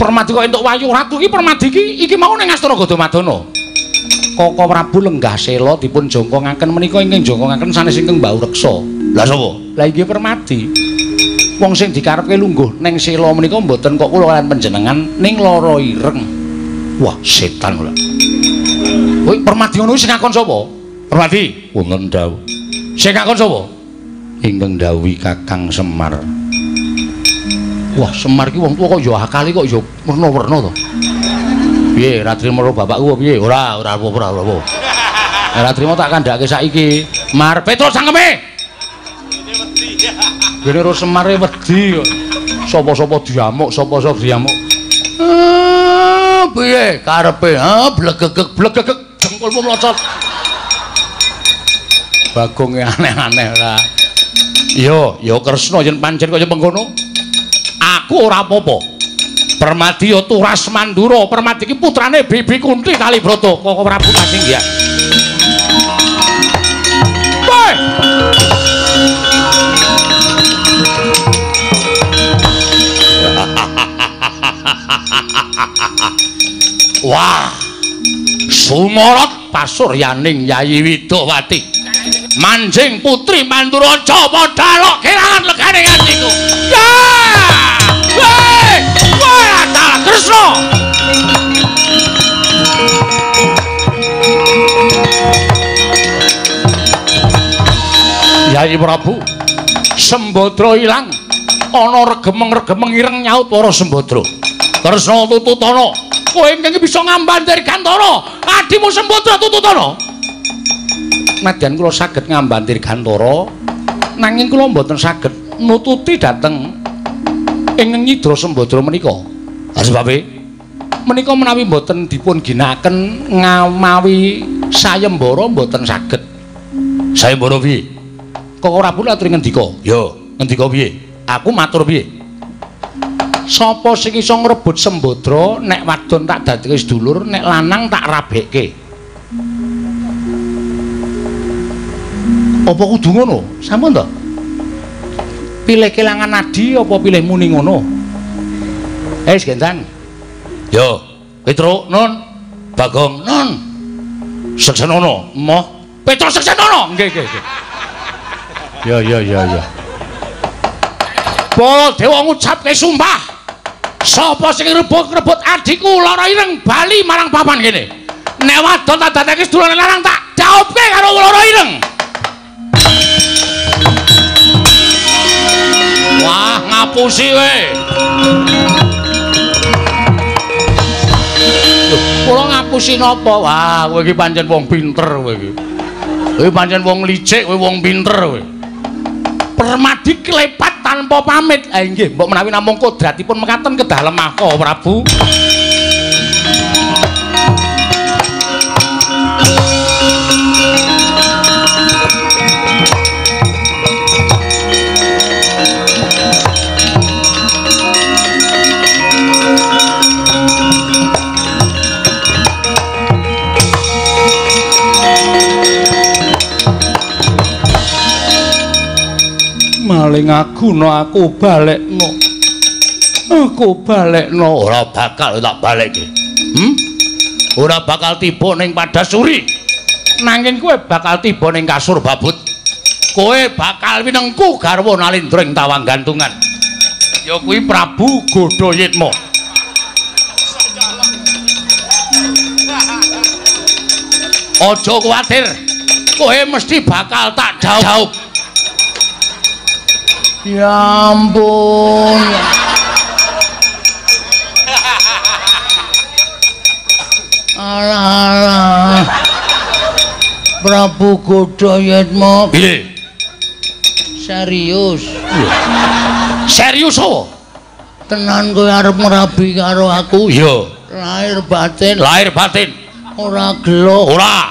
Permadi kok entuk wahyu ratu iki Permadi iki iki mau ning Astana Gadamadana. Koko Prabu lenggah sela dipun jongkongaken menika ingkang jongkongaken sanes ingkang Mbau Reksa. Lah sapa? Lah inggih Permadi. Wong sing dikarepke lungguh ning sela menika mboten kok kula lan panjenengan ning lara ireng. Wah, setan kula. Kowe Permadi ngono sing ngakon sapa? Permadi, wonten dawuh. Sing ngakon sapa? Ingkang dawuhi Kakang Semar. Wah, Semar ki wong tuwa kok ya akali kok ya werna-werna to. Piye, ra trimo karo bapakku piye? Ora, ora apa-apa, ora apa. Ora trimo tak kandhake saiki. Mar Petrus sangkeme. Gene ro Semare wedi kok. Sapa-sapa diamuk, sapa-sapa diamuk. Ah, piye karepe? Ha, blegegek blegegek jengkulmu mlocot. Bagong aneh-aneh ora. Yo, yo Kresna yen pancen kaya mengkono. Aku ora apa-apa. Permadiya Turas Mandura, Permadi iki putrane Bibi Kunti Kalibrata, Koko Prabu Kasinggihan. Woi! Wah! Sumorot pasuryaning Yayi Widowati. manjing putri manduraja padha lok kerangan legane atiku ya weh kresna Yai Prabu. Sembadra ilang. Ana regemeng-regemeng ireng nyaut para Sembadra Kresna tututana kowe ingkang bisa ngambandir Gantara adimu Sembadra tututana nadyan kula saged ngambantir gantara nanging kula mboten saged nututi dhateng ing nyidra sembadra menika. Ha sebabe menika menawi mboten dipun ginakaken ngamawi sayembara mboten saged. Sayembara piye? Kok ora pun atur ngendika? Ya, ngendika piye? Aku matur piye? Sapa sing iso ngrebut sembadra nek wadon tak dadekake sedulur, nek lanang tak rabekke. Apa kudu ngono? Sampun to? Pilih kelangan nadi apa pilih muni ngono? Eh, Gendang. Yo, Petro, Nun. Bagong, Nun. Seksenono, Moh. Petro Seksenono. Nggih, nggih, nggih. Ya, ya, ya, ya. Para dewa ngucapke sumpah. Sapa sing rebut-rebut adikku lara ireng bali marang papan kene. Nek wadon tak dadake sedulur lanang tak jawabke karo lara ireng. Wah, ngapusi we. Kula ngapusi napa? Wah, kowe iki pancen wong pinter kowe iki. Kowe pancen wong licik, kowe wong pinter kowe. Permadi klepat tanpa pamit. Ah nggih, mbok menawi namung kodratipun mekaten kedah lemah Prabu. Maling aguna aku balekno. Aku balekno. Ora bakal tak balekke hm ora bakal tiba ning padasuri nanging kowe bakal tiba ning kasur babut. Kowe bakal winengku garwa nalindra ing tawang gantungan. Ya kuwi Prabu Godayitma Aja kuwatir kowe mesti bakal tak jawab Ya ampun. Alah. Prabu Godayatma. Piye? Serius. Serius apa? Tenan kowe arep ngrabi karo aku? Iya. Lahir batin. Lahir batin. Ora gelo. Ora.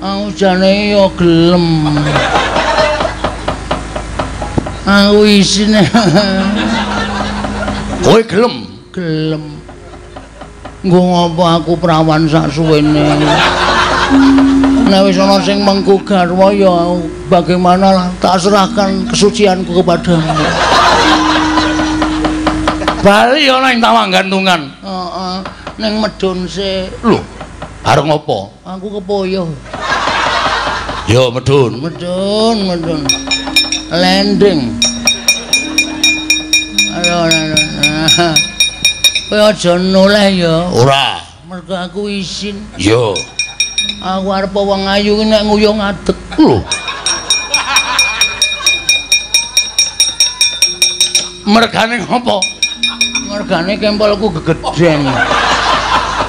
Aku jane yo gelem. Aku isine. Kowe gelem. Gelem. Nggo ngopo aku prawan sak suwene? Nek wis ana sing mengku garwa ya bagaimana tak serahkan kesucianku kepadamu. Bali ana ing tawang gantungan. Heeh ning medun se. Lho arep ngopo? Aku kepoyo. Yo medun. Medun medun landing ayo kowe aja noleh ya ora mergo aku isin yo aku arep wong ayu nek nguyuh ngadeg lho mergane ngopo mergane kempelku gegedhen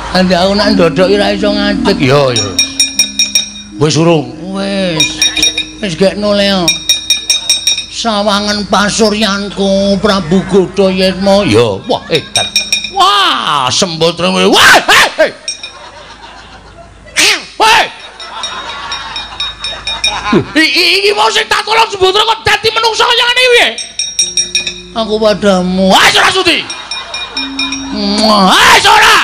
Andi aku nak ndodoki ra iso ngadeg. Yo yo. Wis urung. Wis. Wis gek noleh. Sawangan pasuryanku Prabu Godayatma ya wah hebat wah sembotre wah hei hei Iki mau sing tak tolong Sumbadra kok dadi menungsa kaya ngene piye? Aku padamu. Ayo Surasuti. Ayo ora.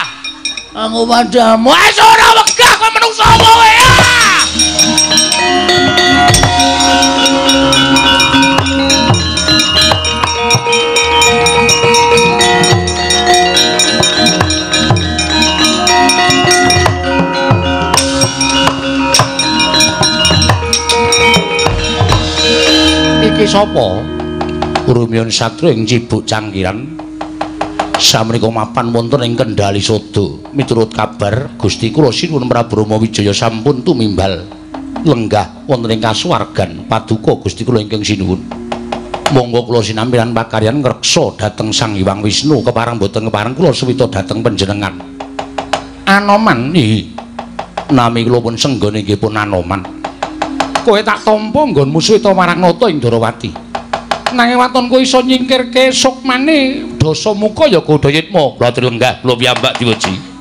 Aku padamu. Ayo ora wegah kok menungsa kowe. Iki sapa? Urumyon Satru ing Cibuk Cangkiran. Samenika mapan wonten ing Kendali Sodo. Miturut kabar Gusti kula Sinuwun Prabu Rama Wijaya sampun tumimbal lenggah wonten ing kasuwargan paduka Gusti kula ingkang sinuwun. Monggo kula sinampiran pakaryan ngreksa dhateng Sang Hyang Wisnu kepareng boten kepareng kula suwita dhateng panjenengan. Anoman nggih. Nami kula pun senggone nggih pun Anoman. Kowe tak tampa nggonmu suwita Marangnata ing Darawati. Nanging waton kowe iso nyingkirke sukmane dasa muka ya Godayitma. Kula lenggah kula piyambak diweji.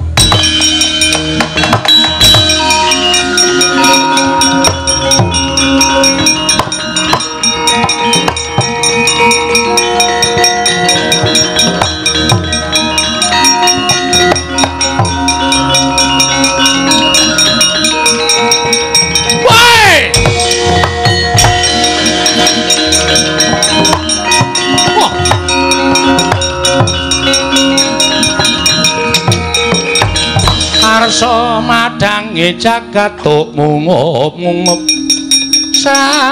Madange jagat tuk mungup-mungup sapucaking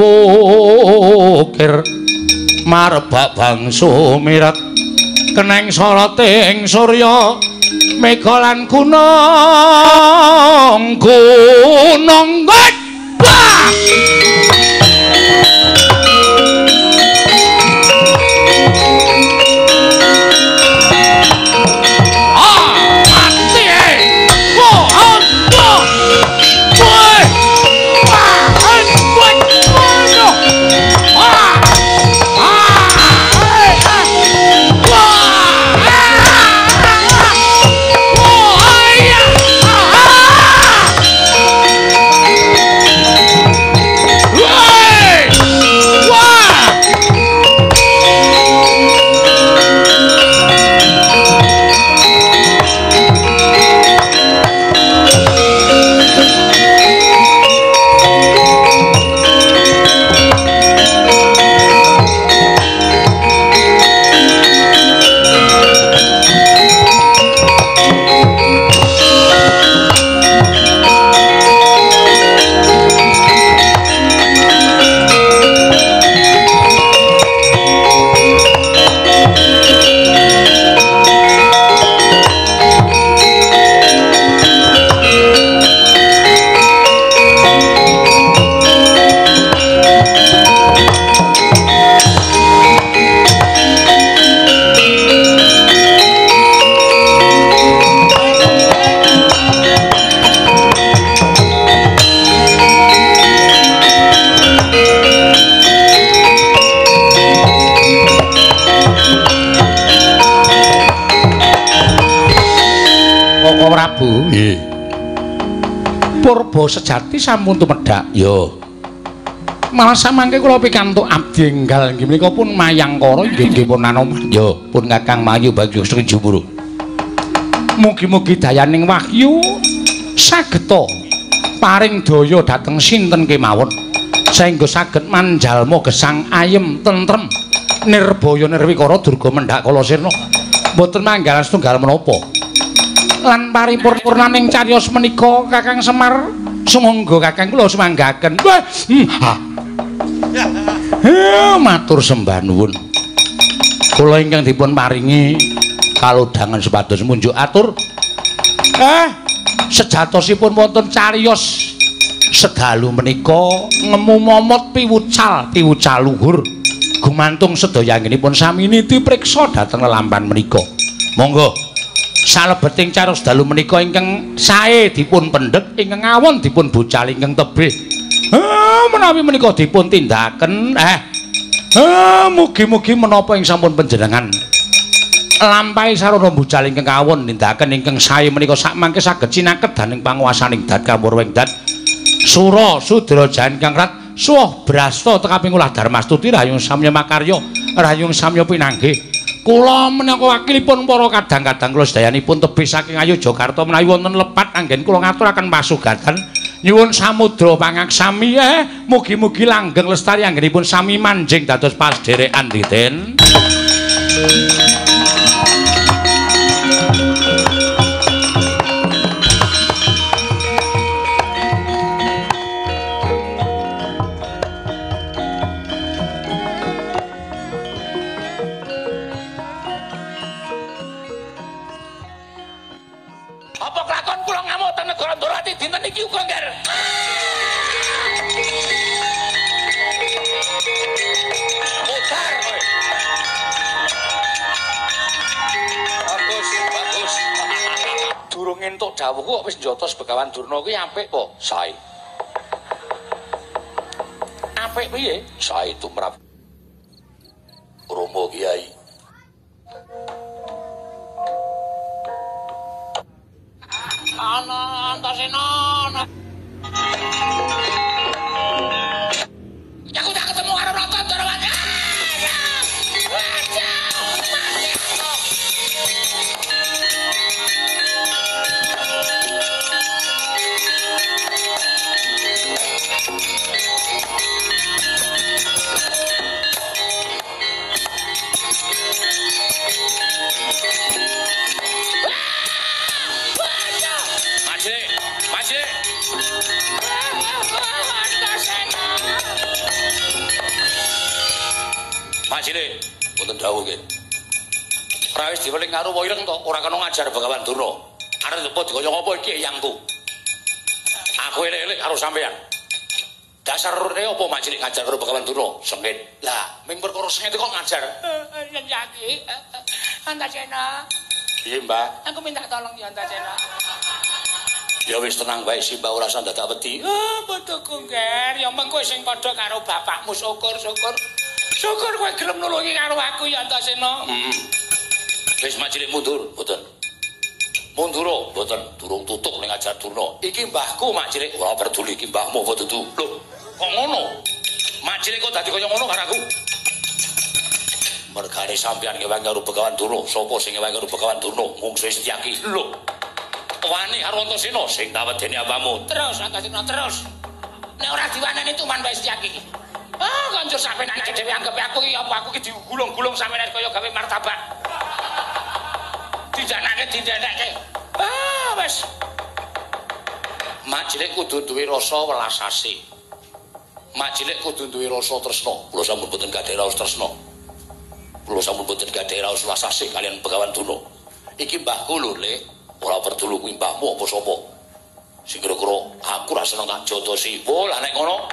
wukir marebak bangsu mirat keneng soroting surya mega lan gunung gunung Wah! Sejati sampun tumedhak. Yo. Malah samangke kula pikantuk abdi enggal inggih menika pun Mayangkara inggih nggih pun Anoman. Yo, pun Kakang Mayu Bagyo Sri Jumuru. Mugi-mugi dayaning wahyu sageta paring daya dhateng sinten kemawon saengga saged manjalma gesang ayem tentrem nirbaya nirwikara durga mendhak kala sirna. Mboten manggalan setunggal menapa. lan paripurnaning cariyos menika Kakang Semar sumangga Kakang kula sumanggaken. Wah, hmm, ha. Eh, matur sembah nuwun. Kula ingkang dipun paringi kalodhangan supados munjuk atur. Eh, sejatosipun wonten cariyos sedalu menika ngemu momot piwucal, piwucal luhur. Gumantung sedaya anggenipun sami niti priksa dhateng lelampan menika. Monggo salebeting cariyos dalu menika ingkang sae dipun pendhet, ingkang awon dipun bucal, ingkang tebih. Ah, menawi menika dipun tindaken, eh. Ah, mugi-mugi menapa ing sampun panjenengan lampahi sarana bucal ingkang awon nindaken ingkang sae menika sak mangke saged cinaket daning panguwasaning dat kamurweng dat Sura Sudra Jankangrat suwah brasta tekaping ulah Darmastuti rayung samya makarya rayung samya pinanggih. Kula menawa wakilipun para kadang-kadang kula sedayanipun tebih saking ayu Jakarta menawi wonten lepat anggen kula ngaturaken pasugatan. Nyuwun samudra pangaksami eh mugi-mugi langgeng lestari anggenipun sami manjing dados pasderekan diten dawuhku kok wis njotos Begawan Durna kuwi apik po? Sae. Apik piye? Sae tumrap. Romo Kiai. Ana Antasena. Majine, mboten dawuh nggih. Rawis diweling karo Waireng to, ora kena ngajar Begawan Durna. Arep apa dikaya apa iki yangku. Aku elek-elek karo sampean. Dasar rene apa majine ngajar karo Begawan Durna? Sengit. Lah, ming perkara sengit kok ngajar. Yen yaki. Antasena. Piye, Mbah? Aku minta tolong ya Antasena. Ya wis tenang bae sih, ora usah dadak wedi. Oh, betul kungger. Ya mengko sing padha karo bapakmu syukur-syukur. Syukur kowe gelem nulungi karo aku ya Antasena. Heeh. Wis macilik mundur, mboten. Mundur, mboten. Durung tutuk ning ajar Durna. Iki mbahku macilik ora peduli iki mbahmu apa dudu. Lho, kok ngono? Macilik kok dadi kaya ngono karo aku? Mergane sampeyan ngewangi karo Begawan Durna, sapa sing ngewangi karo Begawan Durna? Mungsuhe Setyaki. Lho. Wani karo Antasena sing tawedeni apamu. Terus Antasena terus. Nek ora diwaneni tuman wae Setyaki iki. Ah, kanjur sampeyan nek dhewe anggap aku iki apa aku iki digulung-gulung sampeyan kaya gawe martabak. Dijanake dindenekke. Ah, wis. Macilik kudu duwe rasa welas asih. Macilik kudu duwe rasa tresna. Kula sampun boten gadhah raos tresna. Kula sampun boten gadhah raos welas asih kalian Begawan Durna. Iki mbahku lho, Le. Ora perlu kuwi mbahmu apa sapa. Sing kira-kira aku ra seneng tak jotosi. Oh, lah nek ngono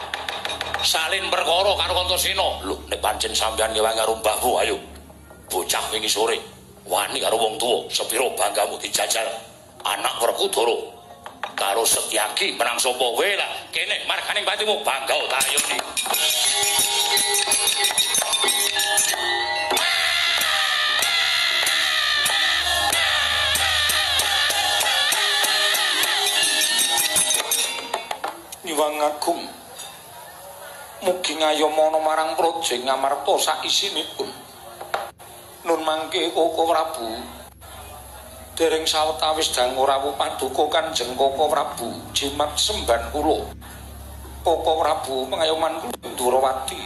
salin perkara karo Antasena. Lho, nek pancen sampean ngewangi karo mbahmu, ayo. Bocah wingi sore wani karo wong tuwa, sepiro banggamu dijajal anak Werkudara karo Setyaki menang sapa wae lah. Kene marganing batimu bangga tak ayo iki. Nyuwang agung mugi ngayomana marang praja ngamarta sak isinipun nun mangke koko prabu. Dereng sawetawis dang ora paduka kanjeng koko prabu jimat semban kula. Koko prabu pengayoman durawati.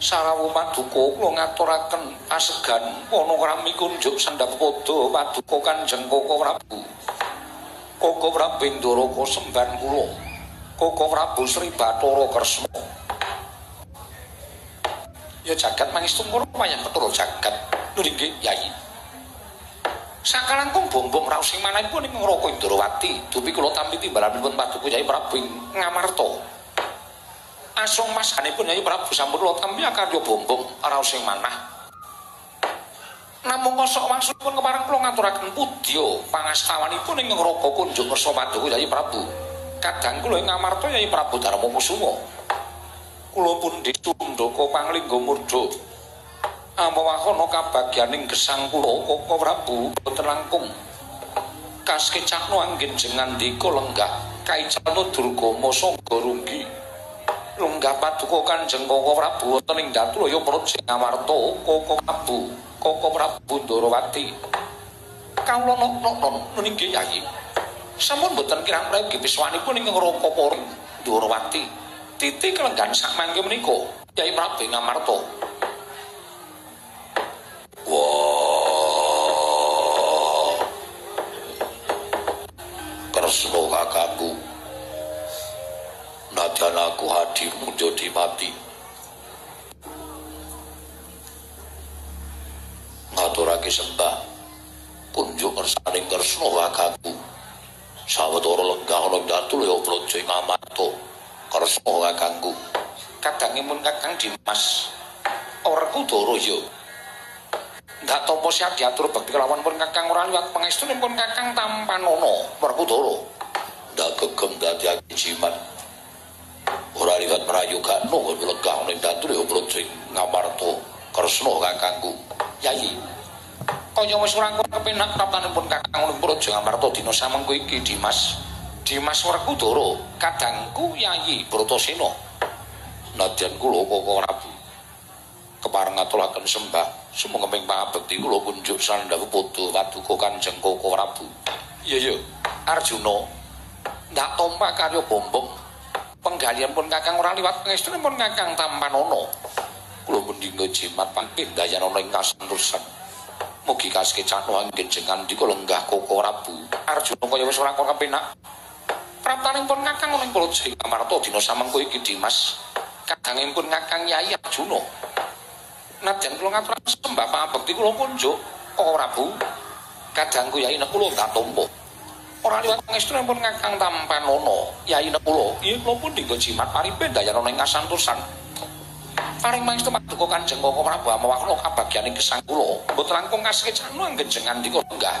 Sarawu paduka kula ngaturaken asegan ana krami kunjuk sandhap padha paduka kanjeng koko prabu. Koko prabu ndoraka semban kula. Koko prabu sri bathara kresna ya jagat ngono wayah ketara jagat. Nuringge yai sakalangkung bom-bom raos sing manahipun ing ngroko Indrawati dupi kula tampi timbalanipun paduka Yai Prabu Ngamarta. Asung masanipun Yai Prabu sampun kula tampi akarya bom-bom raos sing manah namung kosok maksudipun kepareng kula ngaturaken pudya pangastawanipun ing ngroko kunjuk kersa paduka Yai Prabu kadang kula ing Ngamarta Yai Prabu Darma Kusuma kula pun ditundaka panglingga murda amawahono kabagyaning gesang kula koko prabu boten langkung. Kas kecakno anggen jengan dika lenggah kaicalno durgama sangga runggi. Lunggah paduka kanjeng koko prabu wonten ing datu laya projeng amarta koko prabu koko prabu ndarawati. Kawula nok-nok nuninggi yayi sampun boten kirang prayogi biswanipun ing ngroko pori ndarawati titik kelenggan sak mangke menika. Yai prabu ngamarta. Wah. Kresna kakangku. Nadyan aku hadir jadi mati ngaturake sembah. Kunjuk ngersaning kresna kakangku. Sawetara lenggah ana datul ya praja ngamarta kresna kakangku. Kadangipun kakang Dimas. Werkudara ya. Ndak siap diatur bekti kelawan pun kakang ora liwat pangestunipun kakang Tampanana Werkudara ndak gegem dadi jimat. Ora liwat prayoga no legah ning datur ya praja ngamarta. Kresna kakangku. Yayi kaya wis ora kepenak pratanipun kakang ning praja ngamarta dina samengko iki Dimas Dimas Werkudara kadangku yayi Bratasena. Nadyan kula koko Prabu kepareng ngaturaken sembah sumenging pangabekti kula kunjuk sandhawu padha paduka Kanjeng Koko Prabu iya iya. Arjuna ndak tompak karya bombong penggalian pun kakang ora liwat pangestunipun kakang Tampanana kula mendhinga jimat pangpindayan ana ing kasantosan. Mugi kasekecano anggen jengan dika lenggah Koko Prabu Arjuna kaya wis ora kepenak praptanipun kakang ning Praja Amarta dina samengko iki Dimas. Kadangipun kakang Yayi Arjuna nadyan kula ngaturaken sembah pangabekti kula kunjuk. Koko Prabu kadangku Yayi nek kula tak tampa ora liwat pangestunipun kakang Tampanana Yayi nek kula iya kula pun dinggo jimat. Paripe dayan ana ing kasantosan paring mangestu paduka Kanjeng Koko Prabu amawakna kabagyaning gesang kula. Mboten langkung kasekecano anggenjengan dika lenggah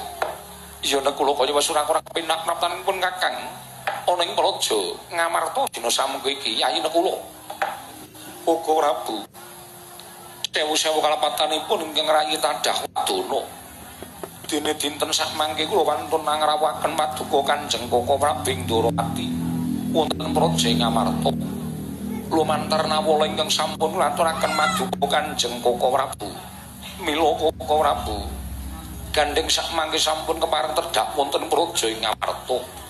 iya nek kula kaya wis ora ora kepenak naptanipun kakang ana ing praja ngamarta dina samengko iki Yayi nek kula Koko Prabu sewu-sewu kalapatanipun ingkang rayi tadah wadana dene dinten sak mangke kula wantun nangrawakaken paduka Kanjeng Koko Prabu Ndarawati wonten praja ngamarta. Lumantar nawala ingkang sampun ngaturaken maduka Kanjeng Koko Prabu. Mila Koko Prabu. Gandeng sak mangke sampun kepareng terdhak wonten praja ngamarta